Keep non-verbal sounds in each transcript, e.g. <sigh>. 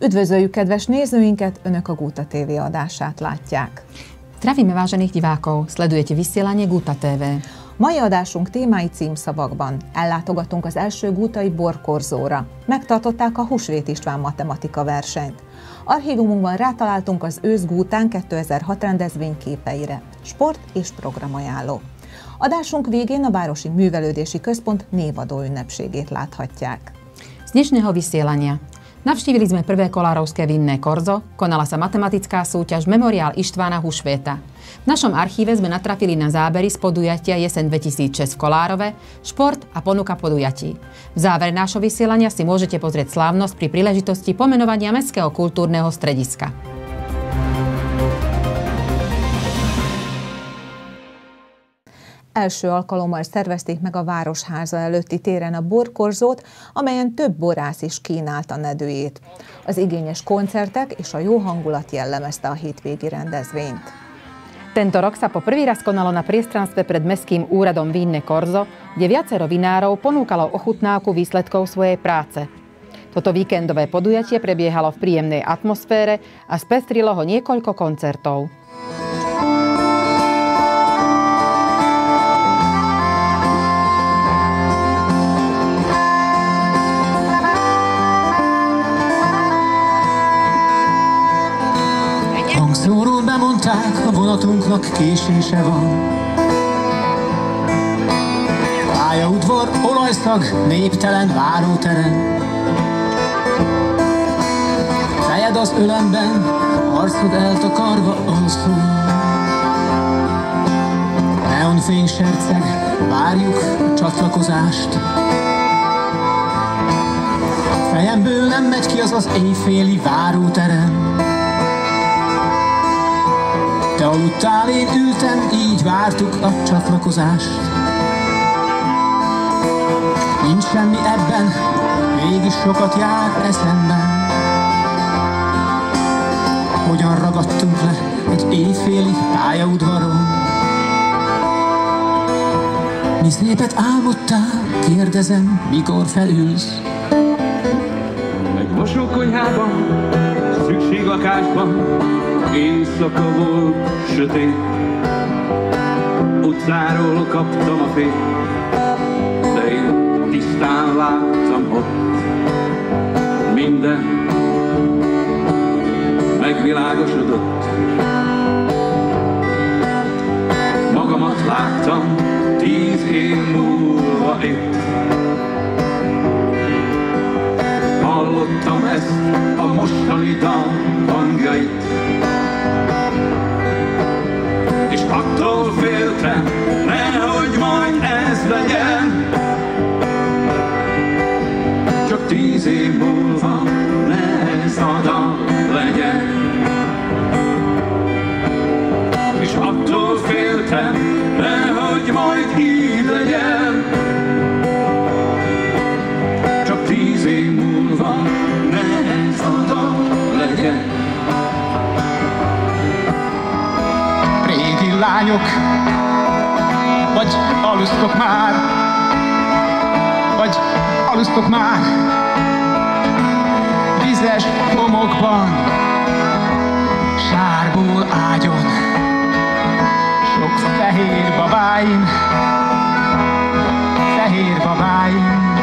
Üdvözöljük kedves nézőinket, Önök a Gúta TV adását látják. Zdravíme vážených divákov, sledujete vysielanie Guta TV. Mai adásunk témái címszavakban. Ellátogatunk az első gútai borkorzóra. Megtartották a Husvét István matematika versenyt. Archívumunkban rátaláltunk az ősz Gútán 2006 rendezvény képeire. Sport és programajánló. Adásunk végén a Városi Művelődési Központ névadó ünnepségét láthatják. Z dnešného vysielania. Navštívili sme prvé kolárovské vinné korzo, konala sa matematická súťaž Memoriál Ištvána Hušvéta. V našom archíve sme natrafili na zábery z podujatia Jesen 2006 v Kolárove, šport a ponuka podujatí. V závere nášho vysielania si môžete pozrieť slávnosť pri príležitosti pomenovania Mestského kultúrneho strediska. Első alkalommal szervezték meg a Városháza előtti téren a borkorzót, amelyen több borász is kínálta nedőjét. Az igényes koncertek és a jó hangulat jellemezte a hétvégi rendezvényt. Tento rok sa po prvý raz konalo na priestranstve pred Mestským úradom Vínne Korzo, kde viacero vinárov ponúkalo ochutnávku výsledkov svojej práce. Toto víkendové podujatie prebiehalo v príjemnej atmosfére a spestrilo ho niekoľko koncertov. Bemondták, a vonatunknak késése van. Pályaudvar, olajszag, néptelen váróterem. Fejed az ölemben, arcod eltakarva alszol. Neonfény serceg, várjuk a csatlakozást. Fejemből nem megy ki az az éjféli váróterem. Te aludtál, én ültem, így vártuk a csatlakozást. Nincs semmi ebben, mégis sokat jár eszemben. Hogyan ragadtunk le egy éjféli pályaudvaron? Mi szépet álmodtál, kérdezem, mikor felülsz? Egy mosókonyhában, szükséglakásban, éjszaka volt sötét. Utcáról kaptam a fényt, de én tisztán láttam ott minden megvilágosodott. Magamat láttam tíz év múlva itt. Hallottam ezt a mostani dal hangjait. Attól féltem, nehogy majd ez legyen. Lányok, vagy alusztok már, vagy alusztok már, vizes homokban, sárból ágyon, sok fehér babáim, fehér babáim,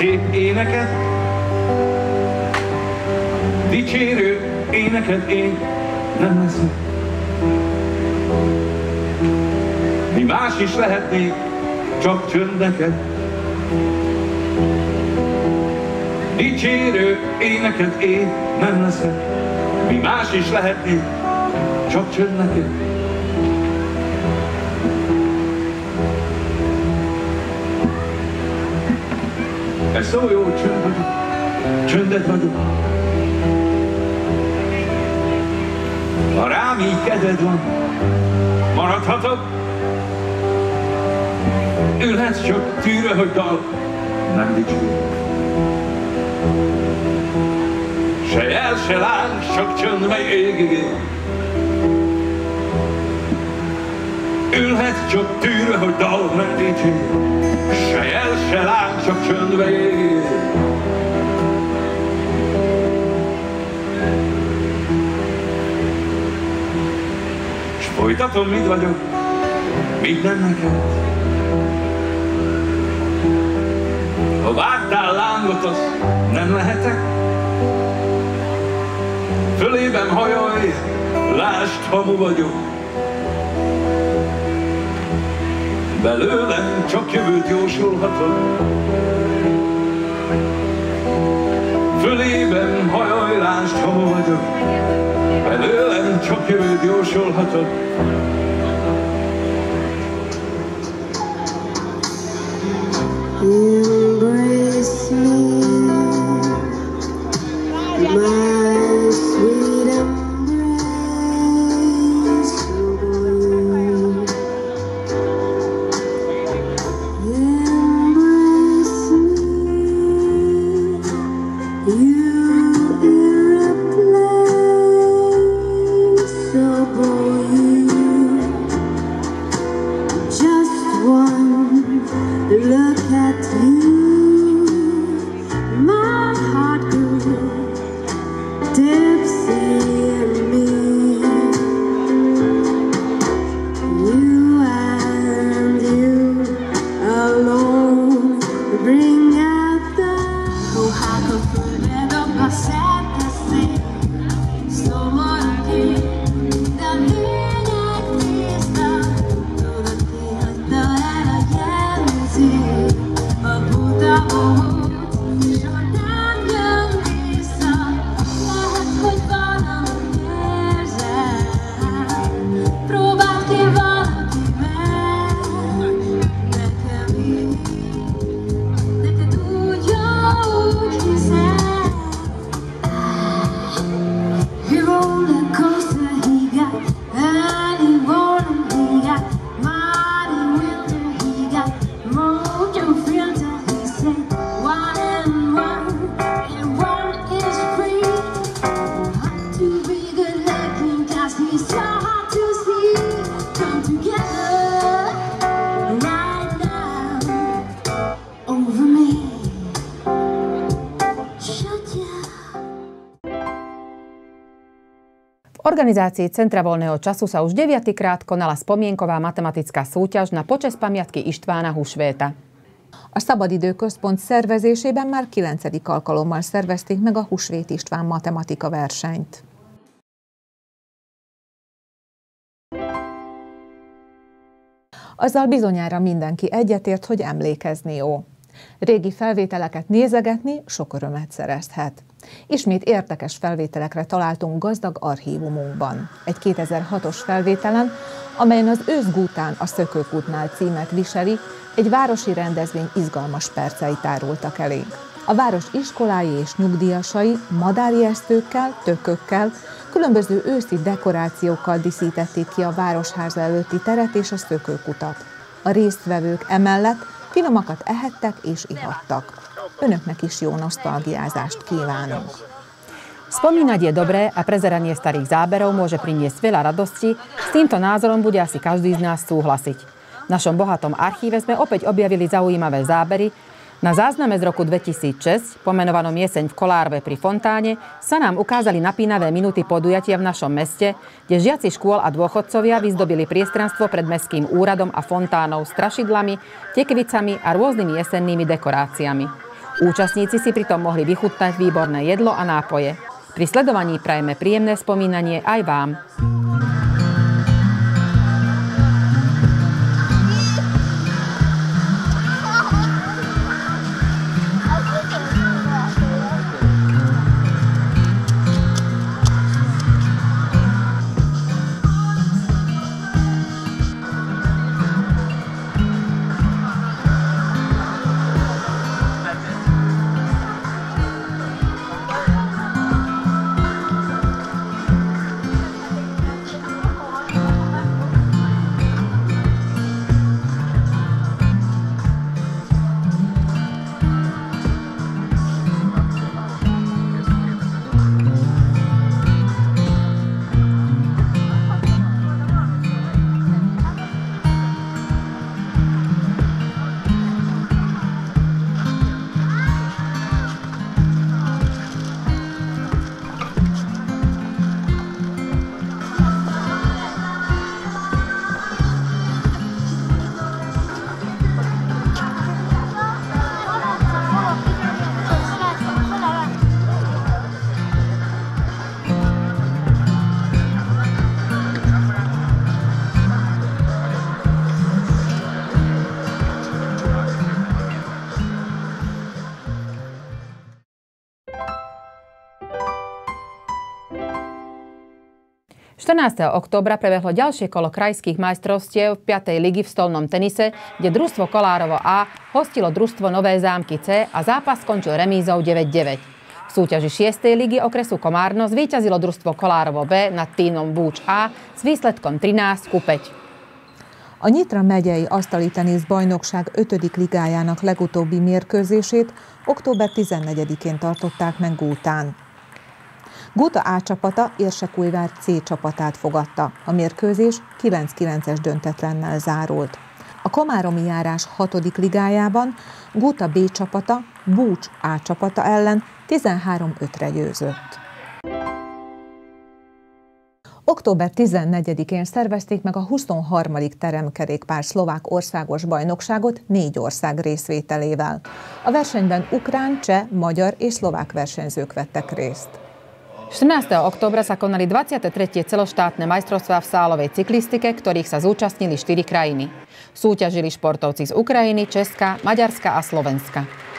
szép éneket, dicsérő éneket én nem leszek. Mi más is lehetnék, csak csöndeket. Dicsérő éneket én nem leszek. Mi más is lehetnék, csak csöndeket. Ez szó jó, csönd vagyok, csöndet vagyok. Ha rám így kedved van, maradhatok. Ülhetsz csak tűrve, hogy dal nem dicső. Se jel, se láng, csak csönd megy égig ég. Ülhetsz csak tűrve, hogy dal nem dicső. Se jel, se láng, égig ég. S folytatom, mit vagyok, mit nem neked. Ha vártál lángot, az nem lehetek. Fölében hajaj, lásd, hamu vagyok. Belőlem csak jövőt jósolhatod. Fölében hajaj, lásd, hamu vagyok. Belőlem csak jövőt jósolhatod. Embrace organizácii Centra voľného času sa už deviatýkrát konala spomienková matematická súťaž na počes pamiatky Istvána Husvéta. A Szabadidő Központ szervezésében már 9. alkalommal szervezték meg a Husvét István matematika versenyt. Azzal bizonyára mindenki egyetért, hogy emlékezni jó. Régi felvételeket nézegetni sok örömet szerezhet. Ismét érdekes felvételekre találtunk gazdag archívumunkban. Egy 2006-os felvételen, amelyen az őszgútán a Szökőkútnál címet viseli, egy városi rendezvény izgalmas percei tárultak elénk. A város iskolái és nyugdíjasai madárjesztőkkel, tökökkel, különböző őszi dekorációkkal díszítették ki a városháza előtti teret és a szökőkutat. A résztvevők emellett finomakat ehettek és ihattak. Önöknek is jó nosztalgiázást kívánunk! Spomínať je dobré a prezeranie starých záberov môže priniesť veľa radosti, s týmto názorom bude asi každý z nás súhlasiť. V našom bohatom archíve sme opäť objavili zaujímavé zábery. Na zázname z roku 2006, pomenovanom Jeseň v Kolárve pri Fontáne, sa nám ukázali napínavé minuty podujatia v našom meste, kde žiaci škôl a dôchodcovia vyzdobili priestranstvo pred mestským úradom a fontánou strašidlami, tekvicami a rôznymi jesennými dekoráciami. Účastníci si pritom mohli vychutnať výborné jedlo a nápoje. Pri sledovaní prajeme príjemné spomínanie aj vám. Októbra prebehlo ďalšie kolo krajských majstrovstiev 5. ligy v stolnom tenise, kde družstvo Kolárovo A hostilo družstvo Nové zámky C a zápas skončil remízou 9-9. V súťaži 6. ligy okresu Komárno zvíťazilo družstvo Kolárovo B nad Tínom Búč A s výsledkom 13 ku 5. A Nyitra megyei asztali tenisz bajnokság 5. ligájának legutóbbi mérkőzését október 14-én tartották meg Gútán. Góta A csapata Érsekújvár C csapatát fogadta. A mérkőzés 9-9-es döntetlennel zárult. A Komáromi járás 6. ligájában Góta B csapata Búcs A csapata ellen 13-5-re győzött. Október 14-én szervezték meg a 23. teremkerékpár szlovák országos bajnokságot négy ország részvételével. A versenyben ukrán, cseh, magyar és szlovák versenyzők vettek részt. 14. októbra sa konali 23. celoštátne majstrovstvá v sálovej cyklistike, ktorých sa zúčastnili 4 krajiny. Súťažili športovci z Ukrajiny, Česka, Maďarska a Slovenska.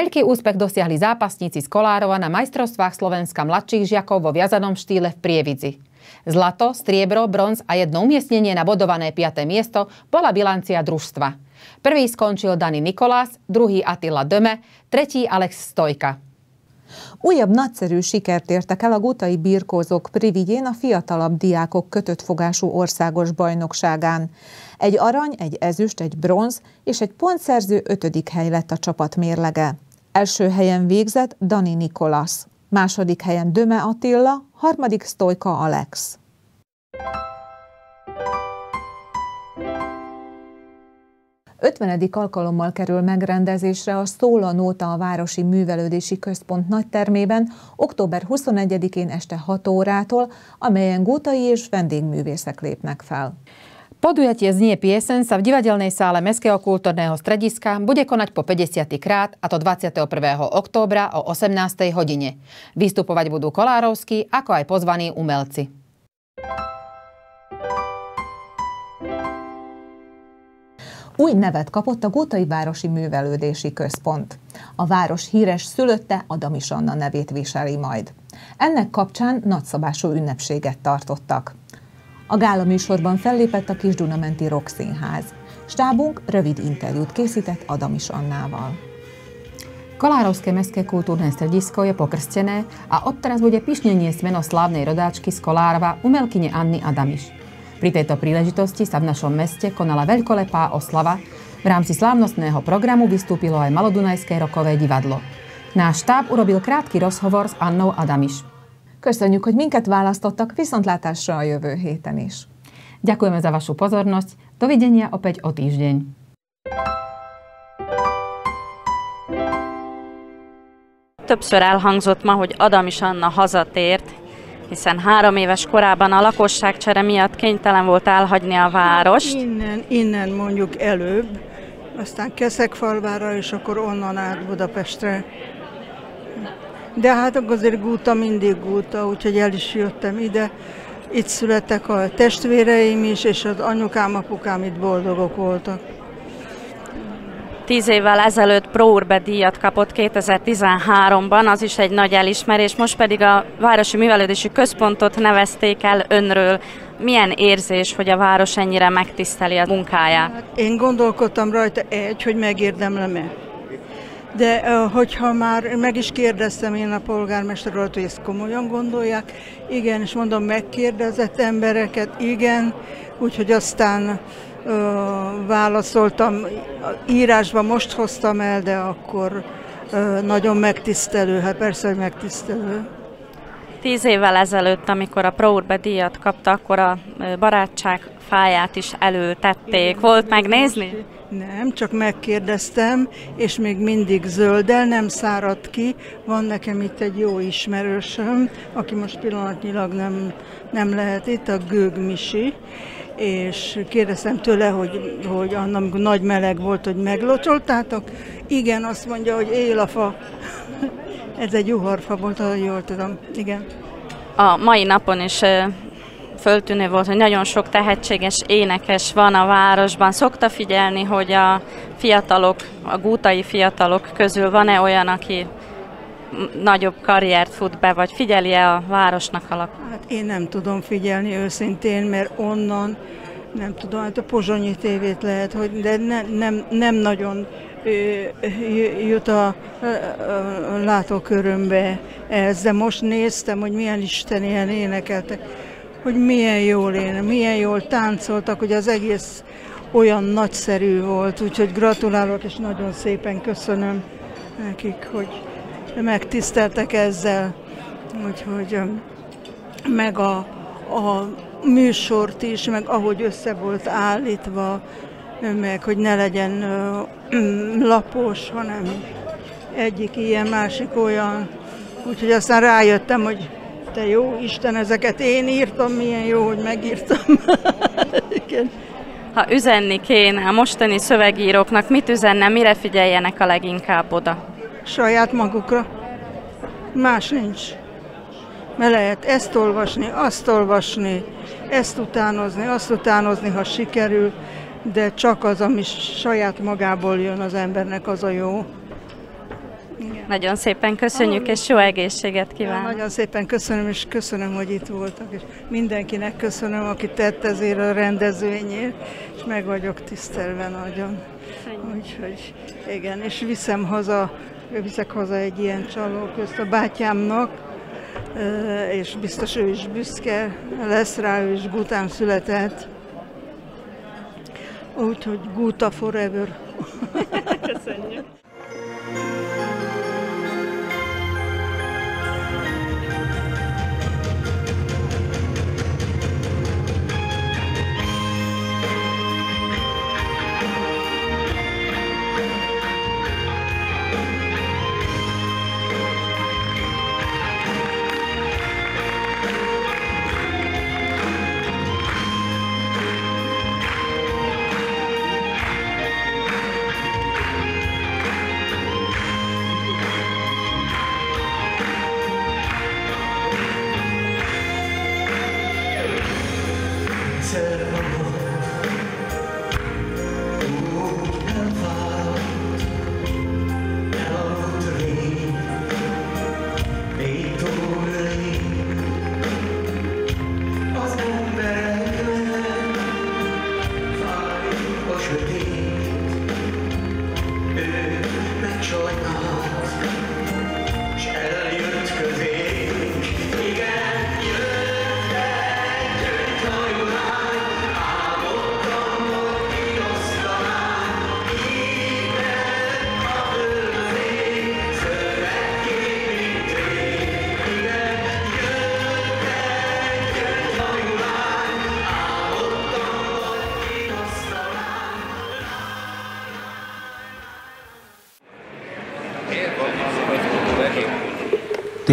Veľký úspech dosiahli zápasníci z Kolárova na majstrovstvách Slovenska mladších žiakov vo viazanom štýle v Prievidzi. Zlato, striebro, bronz a jedno umiestnenie na bodované 5. miesto bola bilancia družstva. Prvý skončil Dani Nikolás, druhý Attila Döme, tretí Alex Stojka. Újabb nagyszerű sikert értek el a gutai birkózók Privigyén a fiatalabb diákok kötött fogású országos bajnokságán. Egy arany, egy ezüst, egy bronz és egy pontszerző ötödik hely lett a csapat mérlege. Első helyen végzett Dani Nikolas, második helyen Döme Attila, harmadik Stojka Alex. 50. alkalommal kerül megrendezésre a Szóla Nóta a Városi Művelődési Központ nagytermében október 21-én este 6 órától, amelyen gótai és vendégművészek lépnek fel. Podujatie Znie piesen sa v divadelnej sále Mestského kultúrneho strediska bude konať po 50. krát, a to 21. októbra o 18. hodine. Vystupovať budú Kolárovskí, ako aj pozvaní umelci. Új nevet kapott a Gótai Városi Művelődési Központ. A város híres szülötte Anna nevét viseli majd. Ennek kapcsán nagyszabású ünnepséget tartottak. A gála műsorban fellépett a Kisdunamenti Rock Színház. Stábunk rövid interjút készített Adamis Annával. Kolárovské mestské kultúrne stredisko je pokrstené a odteraz bude pyšne niesť meno slávnej rodáčky z Kolárova, umelkyne Anny Adamiš. Pri tejto príležitosti sa v našom meste konala veľkolepá oslava. V rámci slávnostného programu vystúpilo aj Malodunajské rokové divadlo. Náš štáb urobil krátky rozhovor s Annou Adamiš. Köszönjük, hogy minket választottak, viszontlátásra a jövő héten is. Ďakujeme za vašu pozornosť. Dovidenia opäť o týždeň. Többször elhangzott ma, hogy Adamis Anna hazatért, hiszen három éves korában a lakosságcsere miatt kénytelen volt elhagyni a várost. Innen, innen mondjuk előbb, aztán Keszekfalvára, és akkor onnan át Budapestre. De hát azért Gúta mindig Gúta, úgyhogy el is jöttem ide. Itt születtek a testvéreim is, és az anyukám, apukám itt boldogok voltak. Tíz évvel ezelőtt Pro Urbe díjat kapott 2013-ban, az is egy nagy elismerés, most pedig a Városi Művelődési Központot nevezték el önről. Milyen érzés, hogy a város ennyire megtiszteli a munkáját? Hát én gondolkodtam rajta egy, hogy megérdemlem-e. De hogyha már meg is kérdeztem én a polgármester urat, hogy ezt komolyan gondolják, igen, és mondom, megkérdezett embereket, igen, úgyhogy aztán ö, válaszoltam, írásban most hoztam el, de akkor ö, nagyon megtisztelő, hát persze, hogy megtisztelő. Tíz évvel ezelőtt, amikor a Pro Urbe díjat kapta, akkor a barátság fáját is előtették. Volt megnézni? Nem, csak megkérdeztem, és még mindig zöldel, nem száradt ki. Van nekem itt egy jó ismerősöm, aki most pillanatnyilag nem, nem lehet itt, a Gőg Misi, és kérdeztem tőle, hogy, hogy annak, nagy meleg volt, hogy meglocsoltátok. Igen, azt mondja, hogy él a fa. Ez egy juharfa volt, ha jól tudom. Igen. A mai napon is föltűnő volt, hogy nagyon sok tehetséges énekes van a városban. Szokta figyelni, hogy a fiatalok, a gútai fiatalok közül van-e olyan, aki nagyobb karriert fut be, vagy figyeli-e a városnak alak? Hát én nem tudom figyelni őszintén, mert onnan, nem tudom, hát a pozsonyi tévét lehet, hogy, de ne, nem, nem nagyon jut a, a, a látókörömbe ez, de most néztem, hogy milyen Isten ilyen énekeltek, hogy milyen jól éne, milyen jól táncoltak, hogy az egész olyan nagyszerű volt, úgyhogy gratulálok, és nagyon szépen köszönöm nekik, hogy megtiszteltek ezzel, úgyhogy öm, meg a, a műsort is, meg ahogy össze volt állítva, meg hogy ne legyen ö, lapos, hanem egyik ilyen, másik olyan. Úgyhogy aztán rájöttem, hogy te jó Isten, ezeket én írtam, milyen jó, hogy megírtam. <laughs> Igen. Ha üzenni kéne a mostani szövegíróknak, mit üzenne, mire figyeljenek a leginkább oda? saját magukra. Más nincs. Mert lehet ezt olvasni, azt olvasni, ezt utánozni, azt utánozni, ha sikerül, de csak az, ami saját magából jön az embernek, az a jó. Nagyon szépen köszönjük, és jó egészséget Ja, kívánok! nagyon szépen köszönöm, és köszönöm, hogy itt voltak, és mindenkinek köszönöm, aki tett ezért a rendezvényért, és meg vagyok tisztelve nagyon. Úgyhogy igen, és viszem haza, viszek haza egy ilyen csalóközt a bátyámnak, és biztos ő is büszke lesz rá, ő is Gután született. Úgyhogy Guta forever. <laughs> Elvált,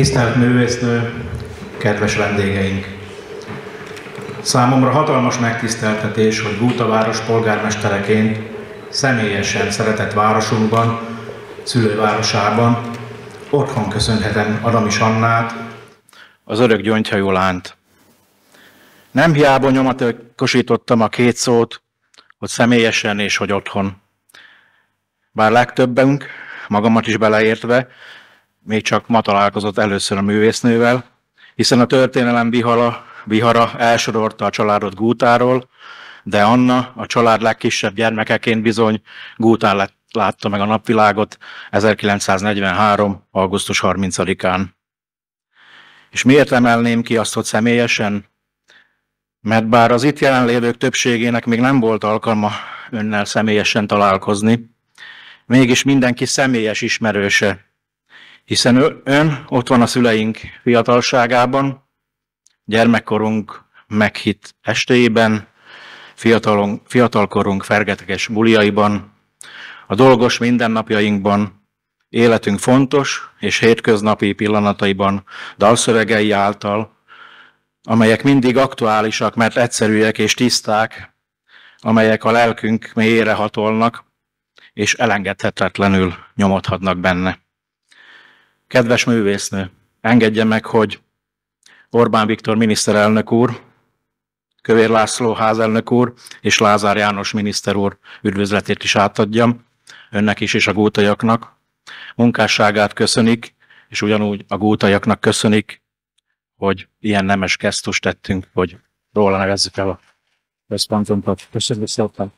Tisztelt művésznő, kedves vendégeink! Számomra hatalmas megtiszteltetés, hogy Gúta város polgármestereként személyesen szeretett városunkban, szülővárosában otthon köszönhetem Adamis Annát, az örök gyöngyhajú lánt. Nem hiába nyomatékosítottam a két szót, hogy személyesen és hogy otthon. Bár legtöbbünk, magamat is beleértve, még csak ma találkozott először a művésznővel, hiszen a történelem vihara, vihara elsorolta a családot Gútáról, de Anna a család legkisebb gyermekeként bizony Gútán lett, látta meg a napvilágot 1943. augusztus 30-án. És miért emelném ki azt, hogy személyesen? Mert bár az itt jelenlévők többségének még nem volt alkalma önnel személyesen találkozni, mégis mindenki személyes ismerőse, hiszen ön ott van a szüleink fiatalságában, gyermekkorunk meghitt estéjében, fiatalon, fiatalkorunk fergeteges buliaiban, a dolgos mindennapjainkban, életünk fontos és hétköznapi pillanataiban dalszövegei által, amelyek mindig aktuálisak, mert egyszerűek és tiszták, amelyek a lelkünk mélyére hatolnak, és elengedhetetlenül nyomodhatnak benne. Kedves művésznő, engedje meg, hogy Orbán Viktor miniszterelnök úr, Kövér László házelnök úr és Lázár János miniszter úr üdvözletét is átadjam önnek is és a gútajaknak. Munkásságát köszönik, és ugyanúgy a gútajaknak köszönik, hogy ilyen nemes gesztust tettünk, hogy róla nevezzük el a központunkat. Köszönöm szépen!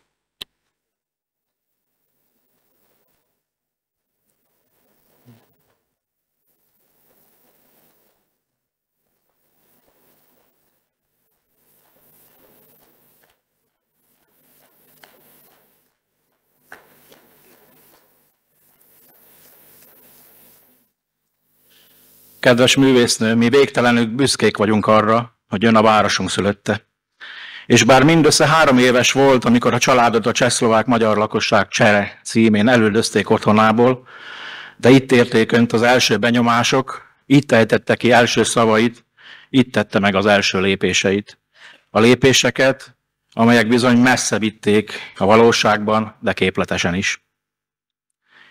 Kedves művésznő, mi végtelenül büszkék vagyunk arra, hogy ön a városunk szülötte. És bár mindössze három éves volt, amikor a családot a csehszlovák magyar lakosság csere címén elődözték otthonából, de itt érték önt az első benyomások, itt ejtette ki első szavait, itt tette meg az első lépéseit. A lépéseket, amelyek bizony messze vitték a valóságban, de képletesen is.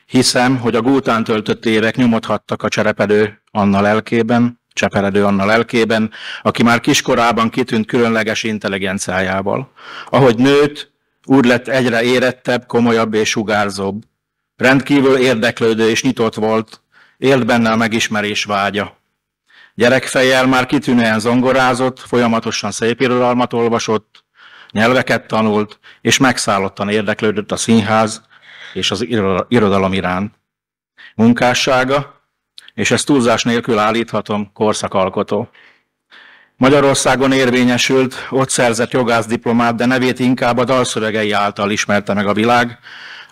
Hiszem, hogy a gútán töltött évek nyomodhattak a cserepedő Anna lelkében, cseperedő Anna lelkében, aki már kiskorában kitűnt különleges intelligenciájával. Ahogy nőtt, úgy lett egyre érettebb, komolyabb és sugárzóbb. Rendkívül érdeklődő és nyitott volt, élt benne a megismerés vágya. Gyerekfejjel már kitűnően zongorázott, folyamatosan szép irodalmat olvasott, nyelveket tanult, és megszállottan érdeklődött a színház és az irodalom iránt. Munkássága, és ezt túlzás nélkül állíthatom, korszakalkotó. Magyarországon érvényesült, ott szerzett jogászdiplomát, de nevét inkább a dalszövegei által ismerte meg a világ.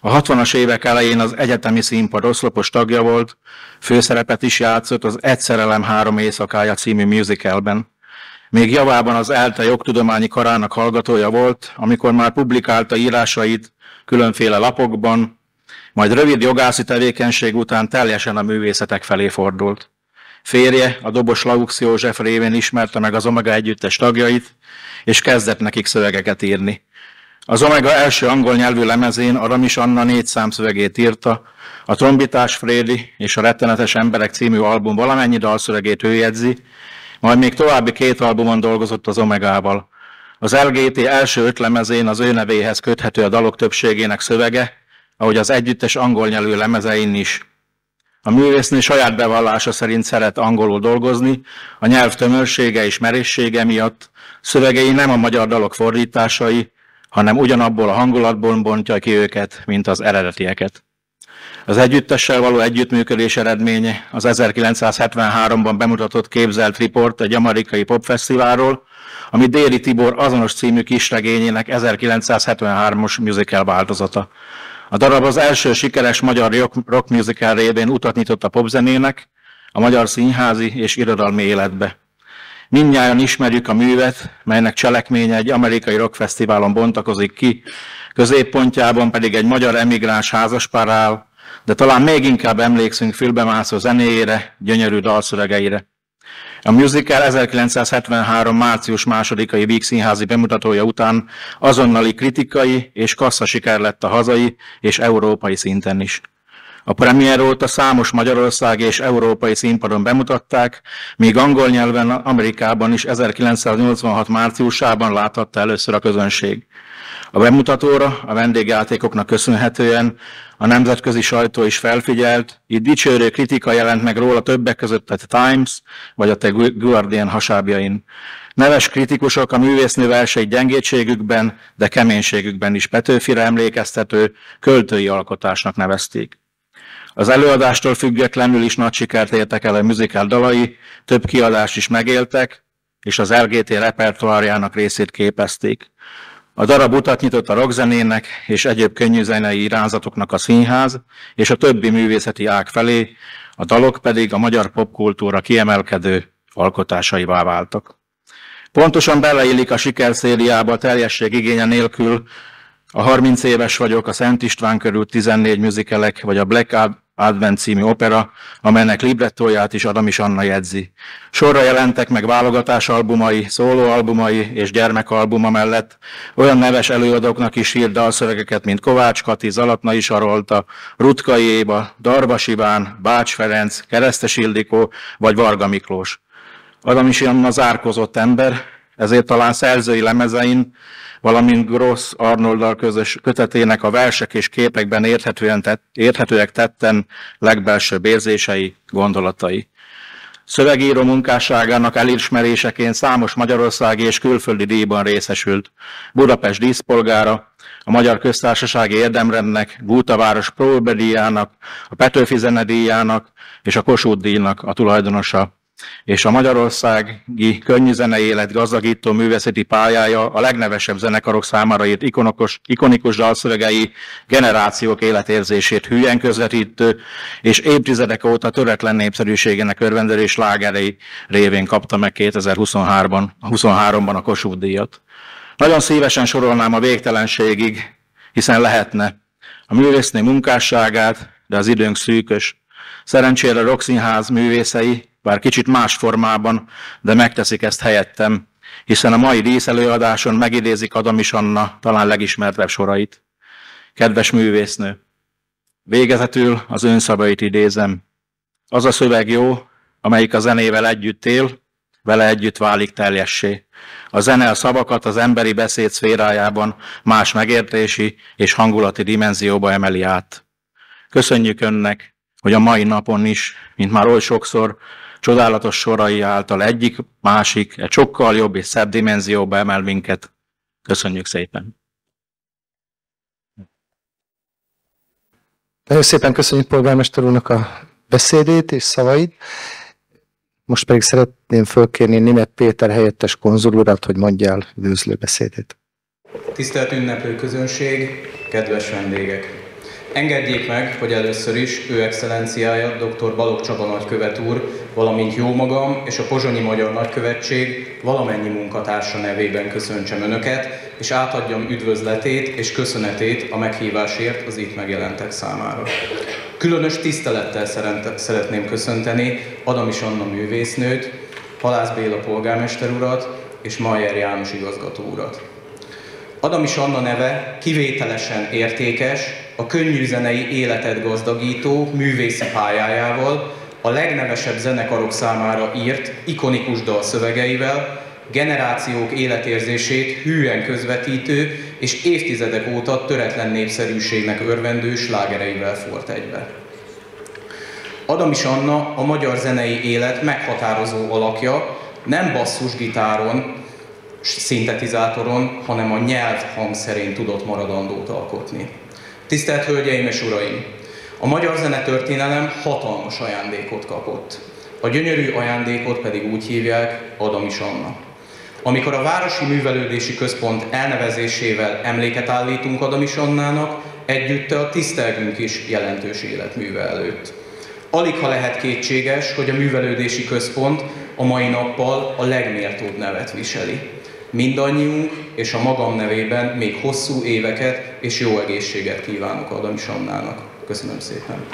A 60-as évek elején az egyetemi színpad oszlopos tagja volt, főszerepet is játszott az Egyszerelem három éjszakája című musicalben. Még javában az ELTE jogtudományi karának hallgatója volt, amikor már publikálta írásait különféle lapokban, majd rövid jogászi tevékenység után teljesen a művészetek felé fordult. Férje, a dobos Laux József révén ismerte meg az Omega együttes tagjait, és kezdett nekik szövegeket írni. Az Omega első angol nyelvű lemezén Aramis Anna négy számszövegét írta, a Trombitás Frédi és a Rettenetes Emberek című album valamennyi dalszövegét ő jegyzi, majd még további két albumon dolgozott az Omegával. Az LGT első öt lemezén az ő nevéhez köthető a dalok többségének szövege, ahogy az együttes angol nyelvű lemezein is. A művésznő saját bevallása szerint szeret angolul dolgozni, a nyelv tömörsége és merészsége miatt szövegei nem a magyar dalok fordításai, hanem ugyanabból a hangulatból bontja ki őket, mint az eredetieket. Az együttessel való együttműködés eredménye az 1973-ban bemutatott képzelt riport egy amerikai popfesztiválról, ami Déri Tibor azonos című kisregényének 1973-os musical változata. A darab az első sikeres magyar rock musical révén utat nyitott a popzenének, a magyar színházi és irodalmi életbe. Mindnyájan ismerjük a művet, melynek cselekménye egy amerikai rockfesztiválon bontakozik ki, középpontjában pedig egy magyar emigráns házaspár áll, de talán még inkább emlékszünk fülbemászó zenéjére, gyönyörű dalszövegeire. A musical 1973. március másodikai Víg színházi bemutatója után azonnali kritikai és kassza siker lett a hazai és európai szinten is. A premier óta számos Magyarország és európai színpadon bemutatták, míg angol nyelven Amerikában is 1986 márciusában láthatta először a közönség. A bemutatóra a vendégjátékoknak köszönhetően a nemzetközi sajtó is felfigyelt, így dicsőrő kritika jelent meg róla többek között a Times vagy a The Guardian hasábjain. Neves kritikusok a művésznő versei gyengétségükben, de keménységükben is Petőfire emlékeztető költői alkotásnak nevezték. Az előadástól függetlenül is nagy sikert értek el a muzikál dalai, több kiadást is megéltek, és az LGT repertoárjának részét képezték. A darab utat nyitott a rockzenének és egyéb könnyűzenei irányzatoknak a színház és a többi művészeti ág felé, a dalok pedig a magyar popkultúra kiemelkedő alkotásaivá váltak. Pontosan beleillik a sikerszériába a teljesség igénye nélkül, a 30 éves vagyok, a Szent István körül 14 műzikelek, vagy a Black Advent című opera, amelynek librettóját is Adam is Anna jegyzi. Sorra jelentek meg válogatás albumai, szólóalbumai és gyermekalbuma mellett olyan neves előadóknak is írt dalszövegeket, mint Kovács Kati, Zalatnai Sarolta, Rutkai Éba, Darvas Iván, Bács Ferenc, Keresztes Ildikó vagy Varga Miklós. Adam is Anna zárkozott ember, ezért talán szerzői lemezein valamint Gross Arnolddal közös kötetének a versek és képekben érthetően tett, érthetőek tetten legbelsőbb érzései, gondolatai. Szövegíró munkásságának elismeréseként számos magyarországi és külföldi díjban részesült. Budapest díszpolgára, a Magyar Köztársasági Érdemrendnek, Gútaváros Próbedíjának, a Petőfi Zenedíjának és a Kossuth díjnak a tulajdonosa és a magyarországi könnyűzenei élet gazdagító művészeti pályája a legnevesebb zenekarok számára írt ikonokos, ikonikus dalszövegei generációk életérzését hülyen közvetítő, és évtizedek óta töretlen népszerűségének örvendelés lágerei révén kapta meg 2023-ban 23 a Kossuth díjat. Nagyon szívesen sorolnám a végtelenségig, hiszen lehetne a művésznő munkásságát, de az időnk szűkös. Szerencsére a Rokszínház művészei bár kicsit más formában, de megteszik ezt helyettem, hiszen a mai díszelőadáson megidézik Adamis Anna talán legismertebb sorait. Kedves művésznő, végezetül az önszabait idézem. Az a szöveg jó, amelyik a zenével együtt él, vele együtt válik teljessé. A zene a szavakat az emberi beszéd szférájában más megértési és hangulati dimenzióba emeli át. Köszönjük önnek, hogy a mai napon is, mint már oly sokszor, csodálatos sorai által egyik, másik, egy sokkal jobb és szebb dimenzióba emel minket. Köszönjük szépen! Nagyon szépen köszönjük polgármester úrnak a beszédét és szavait. Most pedig szeretném fölkérni Német Péter helyettes konzul urat, hogy mondja el üdvözlő beszédét. Tisztelt ünneplő közönség, kedves vendégek! Engedjék meg, hogy először is ő excellenciája, dr. Balogh Csaba nagykövet úr, valamint jó magam és a Pozsonyi Magyar Nagykövetség valamennyi munkatársa nevében köszöntsem Önöket, és átadjam üdvözletét és köszönetét a meghívásért az itt megjelentek számára. Különös tisztelettel szeretném köszönteni Adamis Anna művésznőt, Halász Béla polgármester urat és Majer János igazgató urat. Adamis Anna neve kivételesen értékes, a könnyűzenei életet gazdagító művészi pályájával, a legnevesebb zenekarok számára írt ikonikus dal szövegeivel, generációk életérzését hűen közvetítő és évtizedek óta töretlen népszerűségnek örvendő slágereivel fort egybe. Adamis Anna a magyar zenei élet meghatározó alakja, nem basszusgitáron, szintetizátoron, hanem a nyelv hangszerén tudott maradandót alkotni. Tisztelt Hölgyeim és Uraim! A magyar zenetörténelem hatalmas ajándékot kapott. A gyönyörű ajándékot pedig úgy hívják Adamis Anna. Amikor a Városi Művelődési Központ elnevezésével emléket állítunk Adamis Annának, együtte tisztelgünk is jelentős életműve előtt. Alig ha lehet kétséges, hogy a Művelődési Központ a mai nappal a legméltóbb nevet viseli. Mindannyiunk és a magam nevében még hosszú éveket és jó egészséget kívánok Adamis Annának. Köszönöm szépen.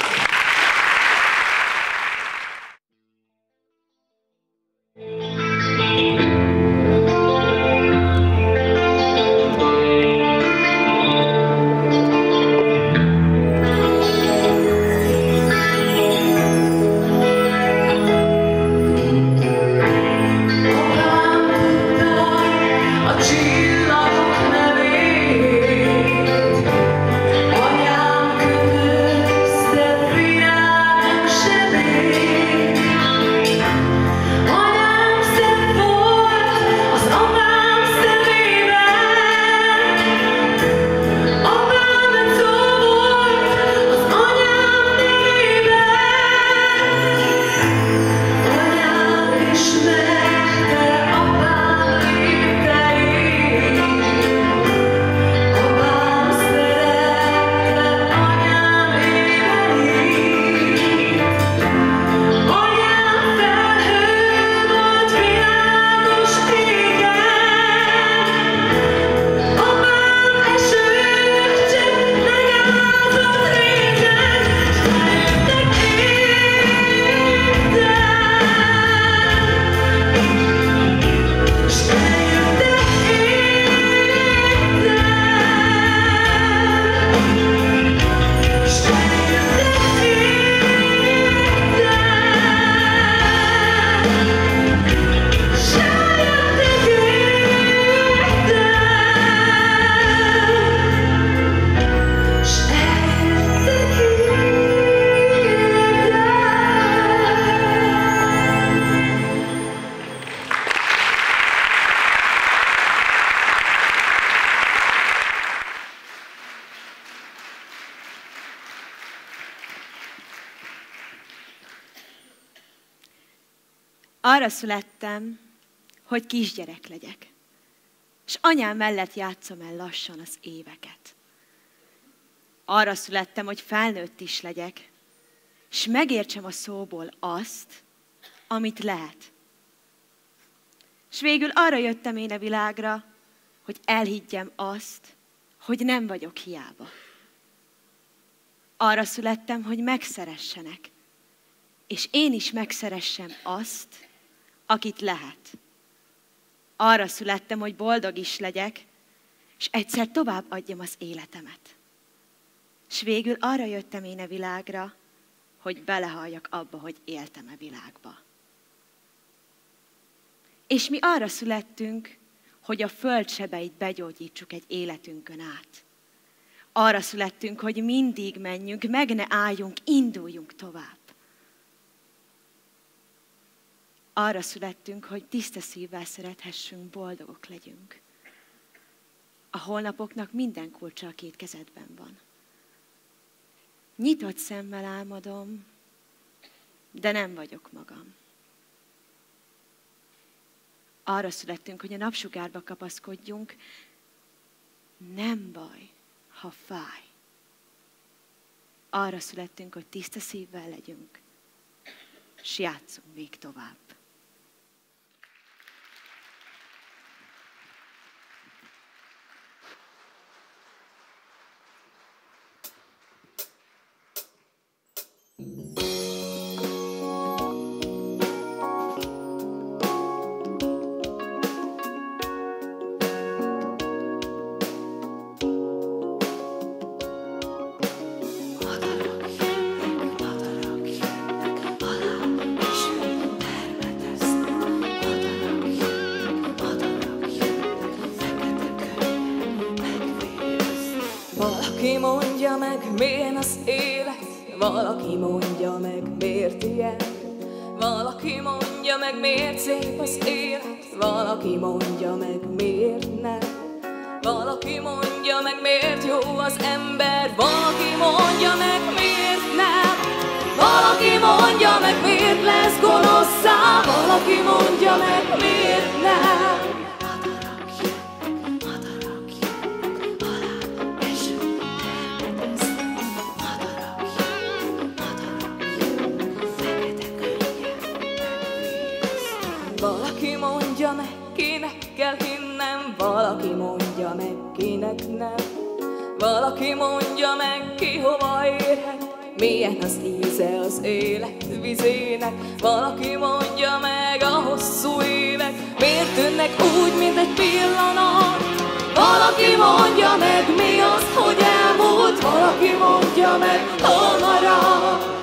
Arra születtem, hogy kisgyerek legyek. És anyám mellett játszom el lassan az éveket. Arra születtem, hogy felnőtt is legyek, és megértsem a szóból azt, amit lehet. És végül arra jöttem én a világra, hogy elhiggyem azt, hogy nem vagyok hiába. Arra születtem, hogy megszeressenek, és én is megszeressem azt, akit lehet. Arra születtem, hogy boldog is legyek, és egyszer tovább adjam az életemet. És végül arra jöttem én a világra, hogy belehalljak abba, hogy éltem a világba. És mi arra születtünk, hogy a föld sebeit begyógyítsuk egy életünkön át. Arra születtünk, hogy mindig menjünk, meg ne álljunk, induljunk tovább. Arra születtünk, hogy tiszta szívvel szerethessünk, boldogok legyünk. A holnapoknak minden kulcsa a két kezedben van. Nyitott szemmel álmodom, de nem vagyok magam. Arra születtünk, hogy a napsugárba kapaszkodjunk, nem baj, ha fáj. Arra születtünk, hogy tiszta szívvel legyünk, s játszunk még tovább. Mm-hmm. Valaki mondja meg, miért ilyen. Valaki mondja meg, miért szép az élet, valaki mondja meg, miért nem. Valaki mondja meg, miért jó az ember, valaki mondja meg, miért nem. Valaki mondja meg, miért lesz gonoszszá, valaki mondja meg, miért nem. Valaki mondja meg, ki hova érhet, milyen az íze az élet vizének. Valaki mondja meg a hosszú évek, miért tűnnek úgy, mint egy pillanat. Valaki mondja meg, mi az, hogy elmúlt, valaki mondja meg, hol marad.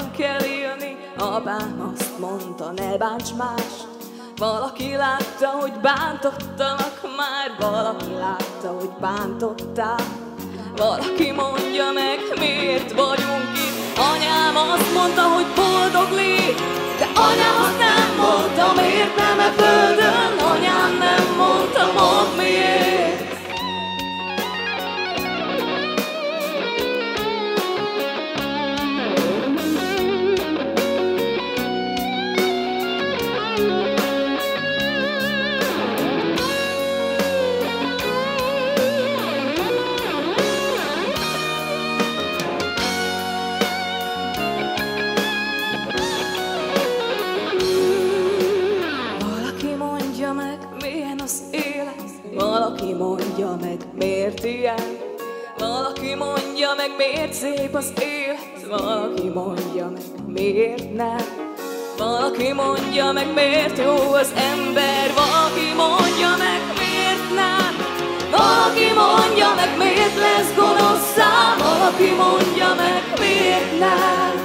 Hogyan kell élni? Apám azt mondta, ne bánts mást Valaki látta, hogy bántottanak már. Valaki látta, hogy bántottál. Valaki mondja meg, miért vagyunk itt. Anyám azt mondta, hogy boldog légy. De anyám azt nem mondta, miért nem e földön? Anyám nem mondta, mondd miért mondja meg, miért ilyen? Valaki mondja meg, miért szép az élet Valaki mondja meg, miért nem Valaki mondja meg, miért jó az ember? Valaki mondja meg, miért nem Valaki mondja meg, miért lesz gonoszá Valaki mondja meg, miért nem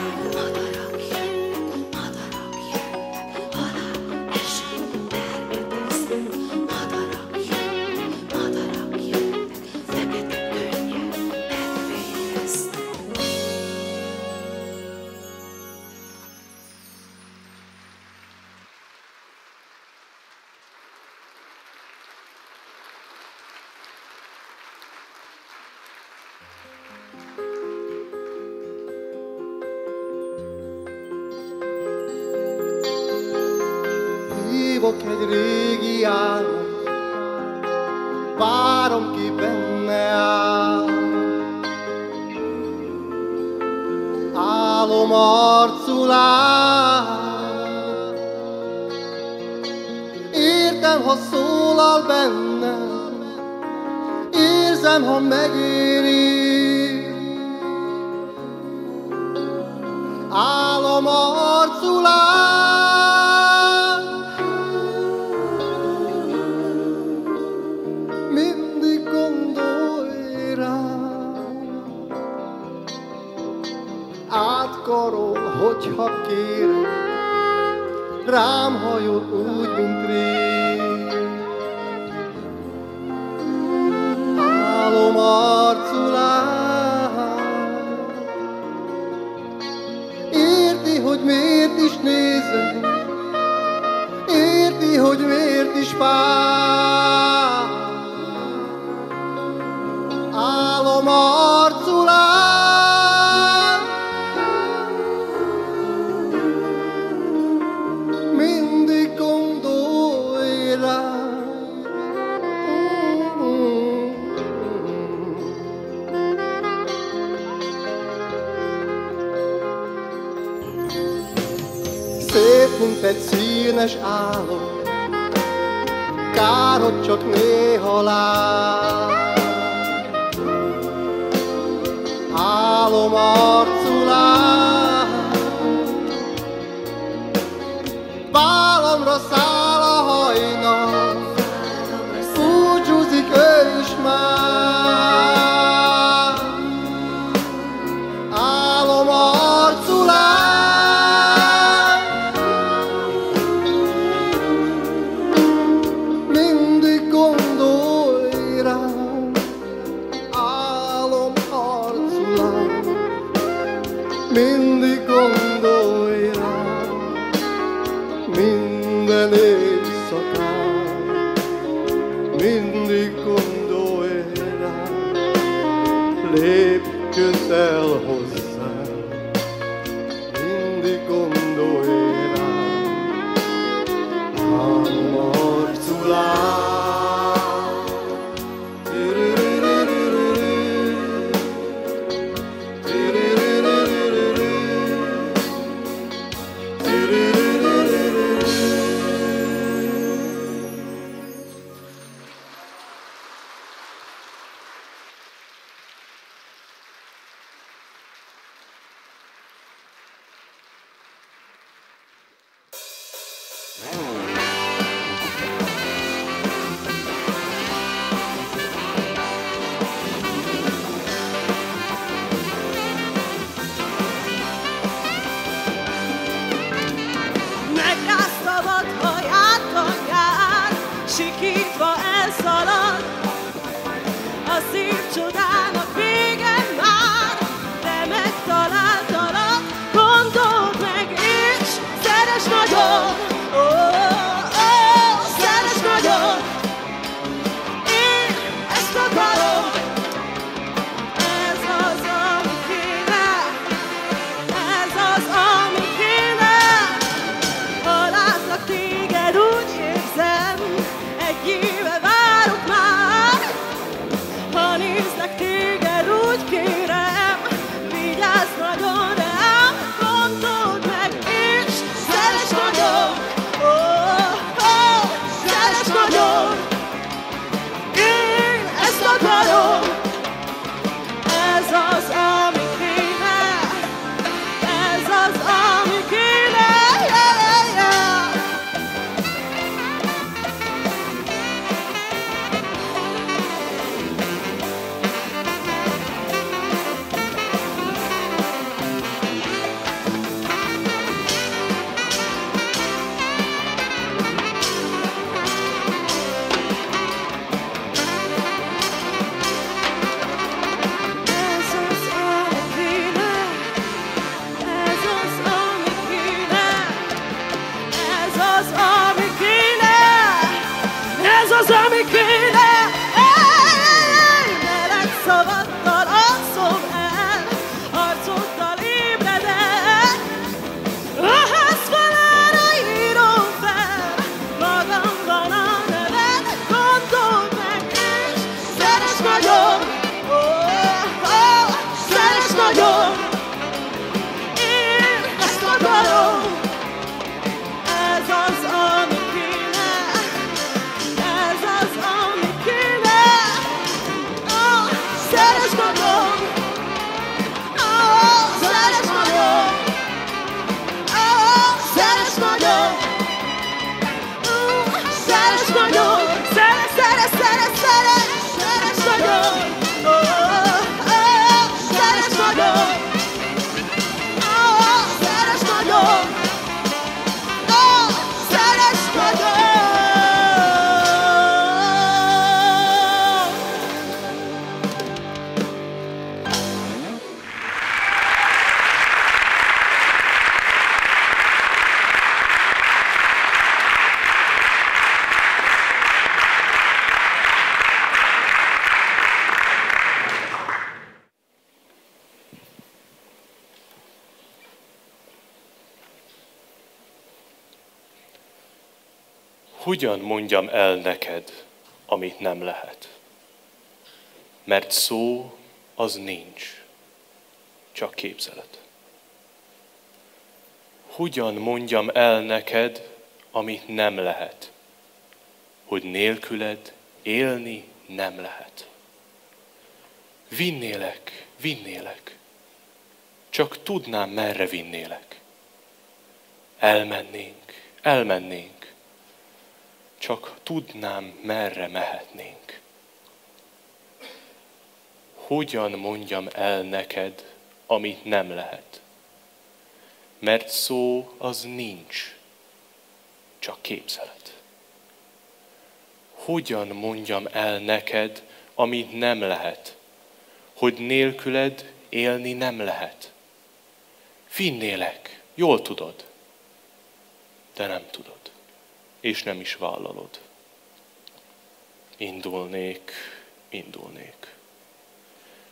mindig gondolj rám, minden éjszakán, mindig gondolj rám, lépj, közel, Hogyan mondjam el neked, amit nem lehet? Mert szó az nincs, csak képzelet. Hogyan mondjam el neked, amit nem lehet? Hogy nélküled élni nem lehet. Vinnélek, vinnélek. Csak tudnám, merre vinnélek. Elmennénk, elmennénk. Csak tudnám, merre mehetnénk. Hogyan mondjam el neked, amit nem lehet? Mert szó az nincs, csak képzelet. Hogyan mondjam el neked, amit nem lehet? Hogy nélküled élni nem lehet. Vinnélek, jól tudod, de nem tudod, és nem is vállalod. Indulnék, indulnék.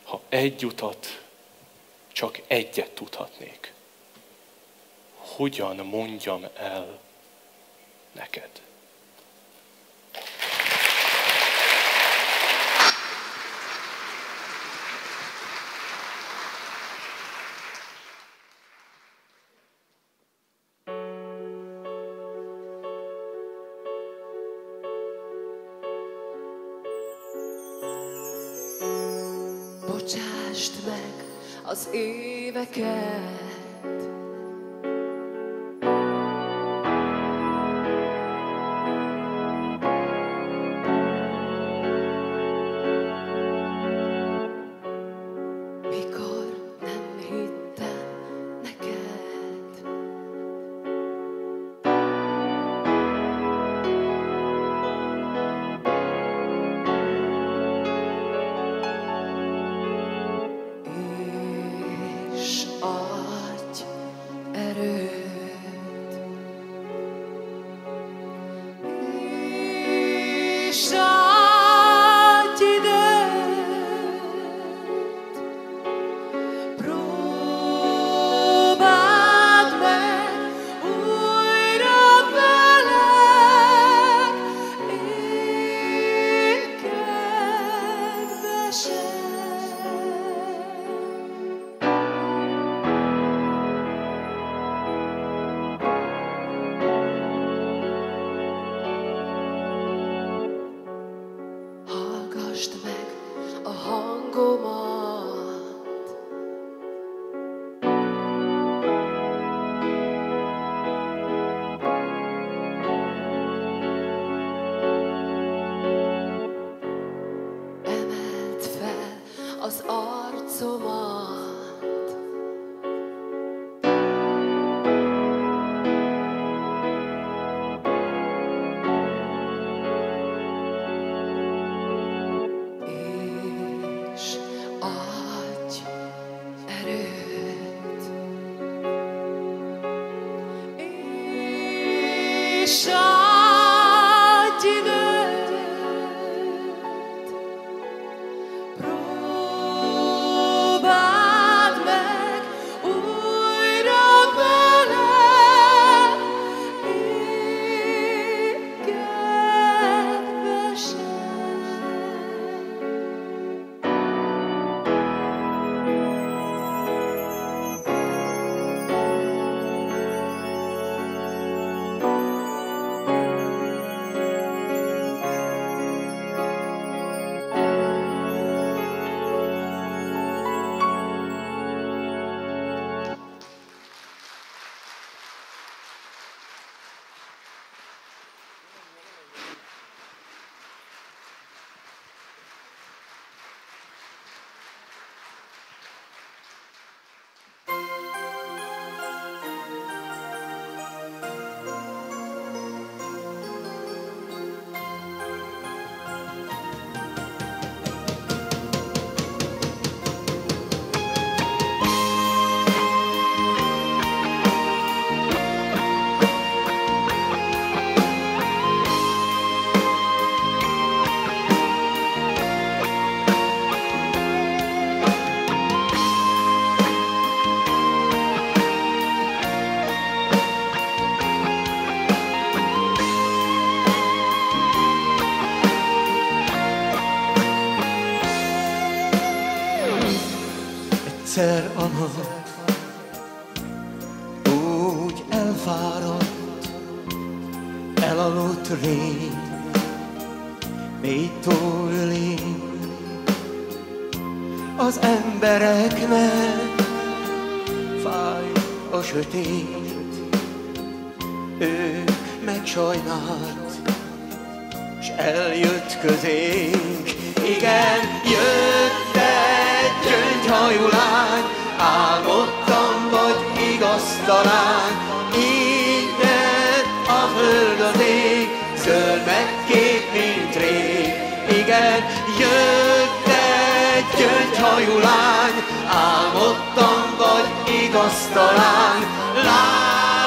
Ha egy utat, csak egyet tudhatnék. Hogyan mondjam el neked? Éveket, Krishna. Sötét, ő megsajnált, s eljött közénk. Igen, jött egy gyöngyhajú lány, álmodtam, vagy igaz talán, így a föld az ég, zöld meg kék, mint rég. Igen, jött egy gyöngyhajú lány, álmodtam, vagy igaz talán, lá,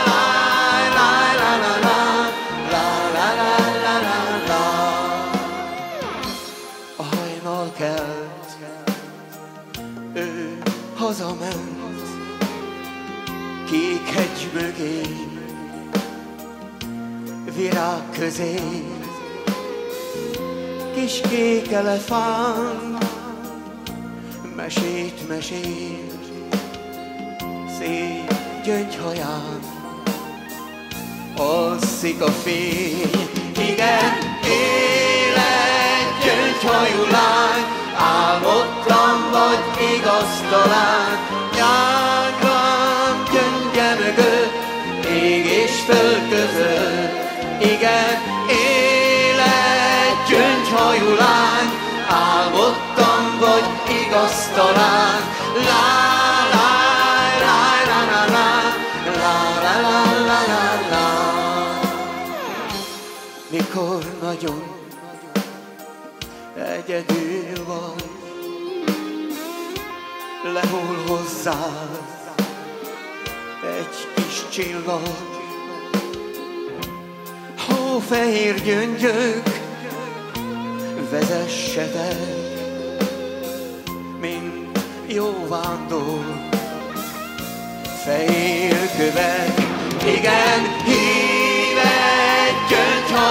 lá, lá, lá, lá, lá, lá, lá, lá, lá, lá, lá. A hajnal kelt, ő hazament, kék hegy mögé, virág közé, kis kék elefánt, mesét mesél, szép gyöngyhaján, alszik a fény, igen, él egy gyöngyhajú lány, álmodtam, vagy igaz talán, nyágram gyöngye mögött, ég és föld között, igen, él egy gyöngyhajú lány, álmodtam, vagy igaz talán, lá, Mikor nagyon egyedül vagy, lehull hozzád egy kis csillag, hófehér gyöngyök vezessetek, mint jó vándor. Fehér kövek, igen, hív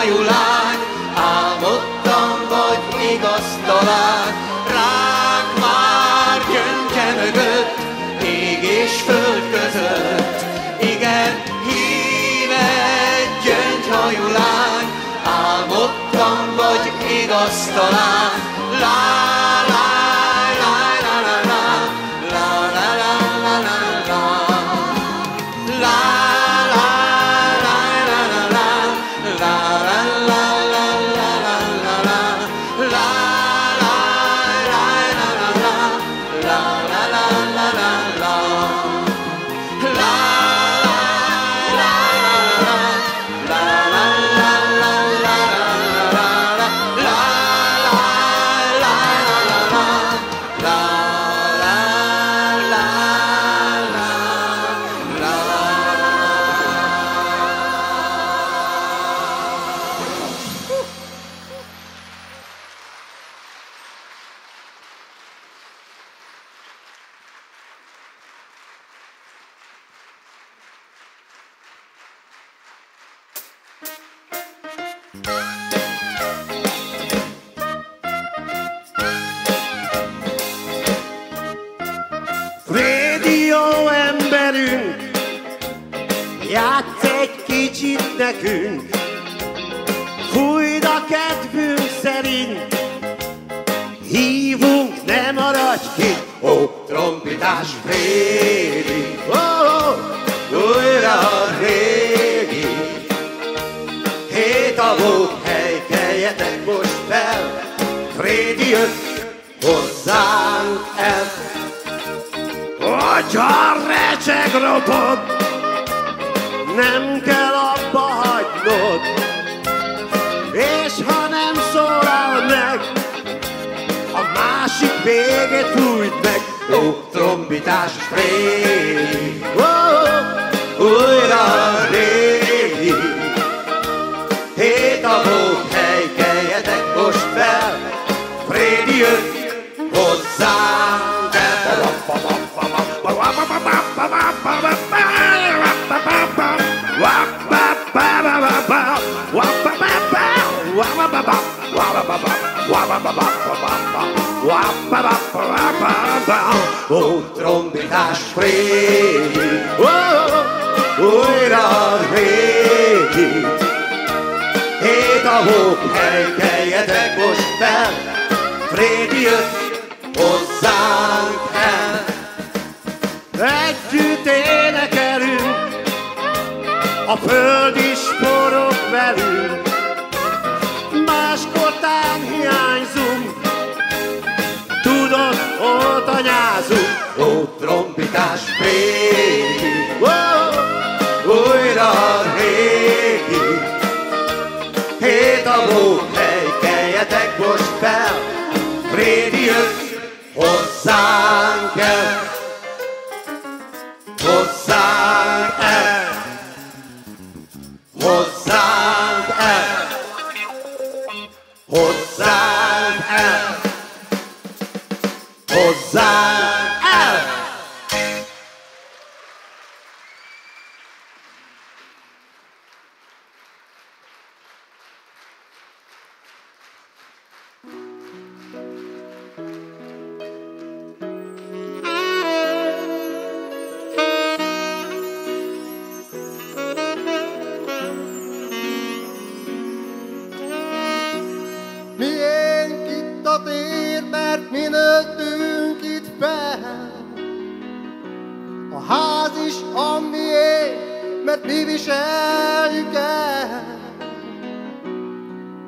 gyöngyhajú lány, álmodtam vagy igaz talán, ránk már gyöngye mögött, ég és föld között. Igen, hív egy gyöngyhajú lány, álmodtam vagy igaz talán. Rédió emberünk, játsz egy kicsit nekünk, fújd a kedvünk szerint, hívunk, ne maradj ki, ó, trombitás Frédi, Frédi jött hozzánk el. Hogy a recseg ropog, nem kell abba hagynod, és ha nem szólal meg, a másik végét fújt meg, ó, trombitás Frédi, Ó, trombitás Frédi, újra régi. Hét a hók, helykeljetek most fel, Frédi jött hozzánk el. Együtt énekelünk, a föld is forog velünk,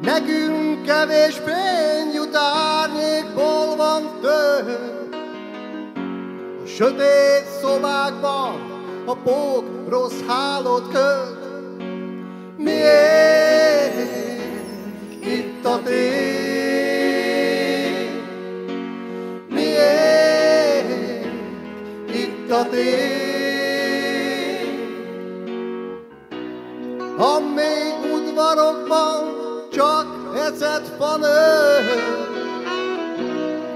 Nekünk kevés fény jut árnyékból van több. A sötét szobákban a pók rossz hálót köt. Miért? itt a tény. Miért itt a tény? A mély udvarokban csak ecet van ő.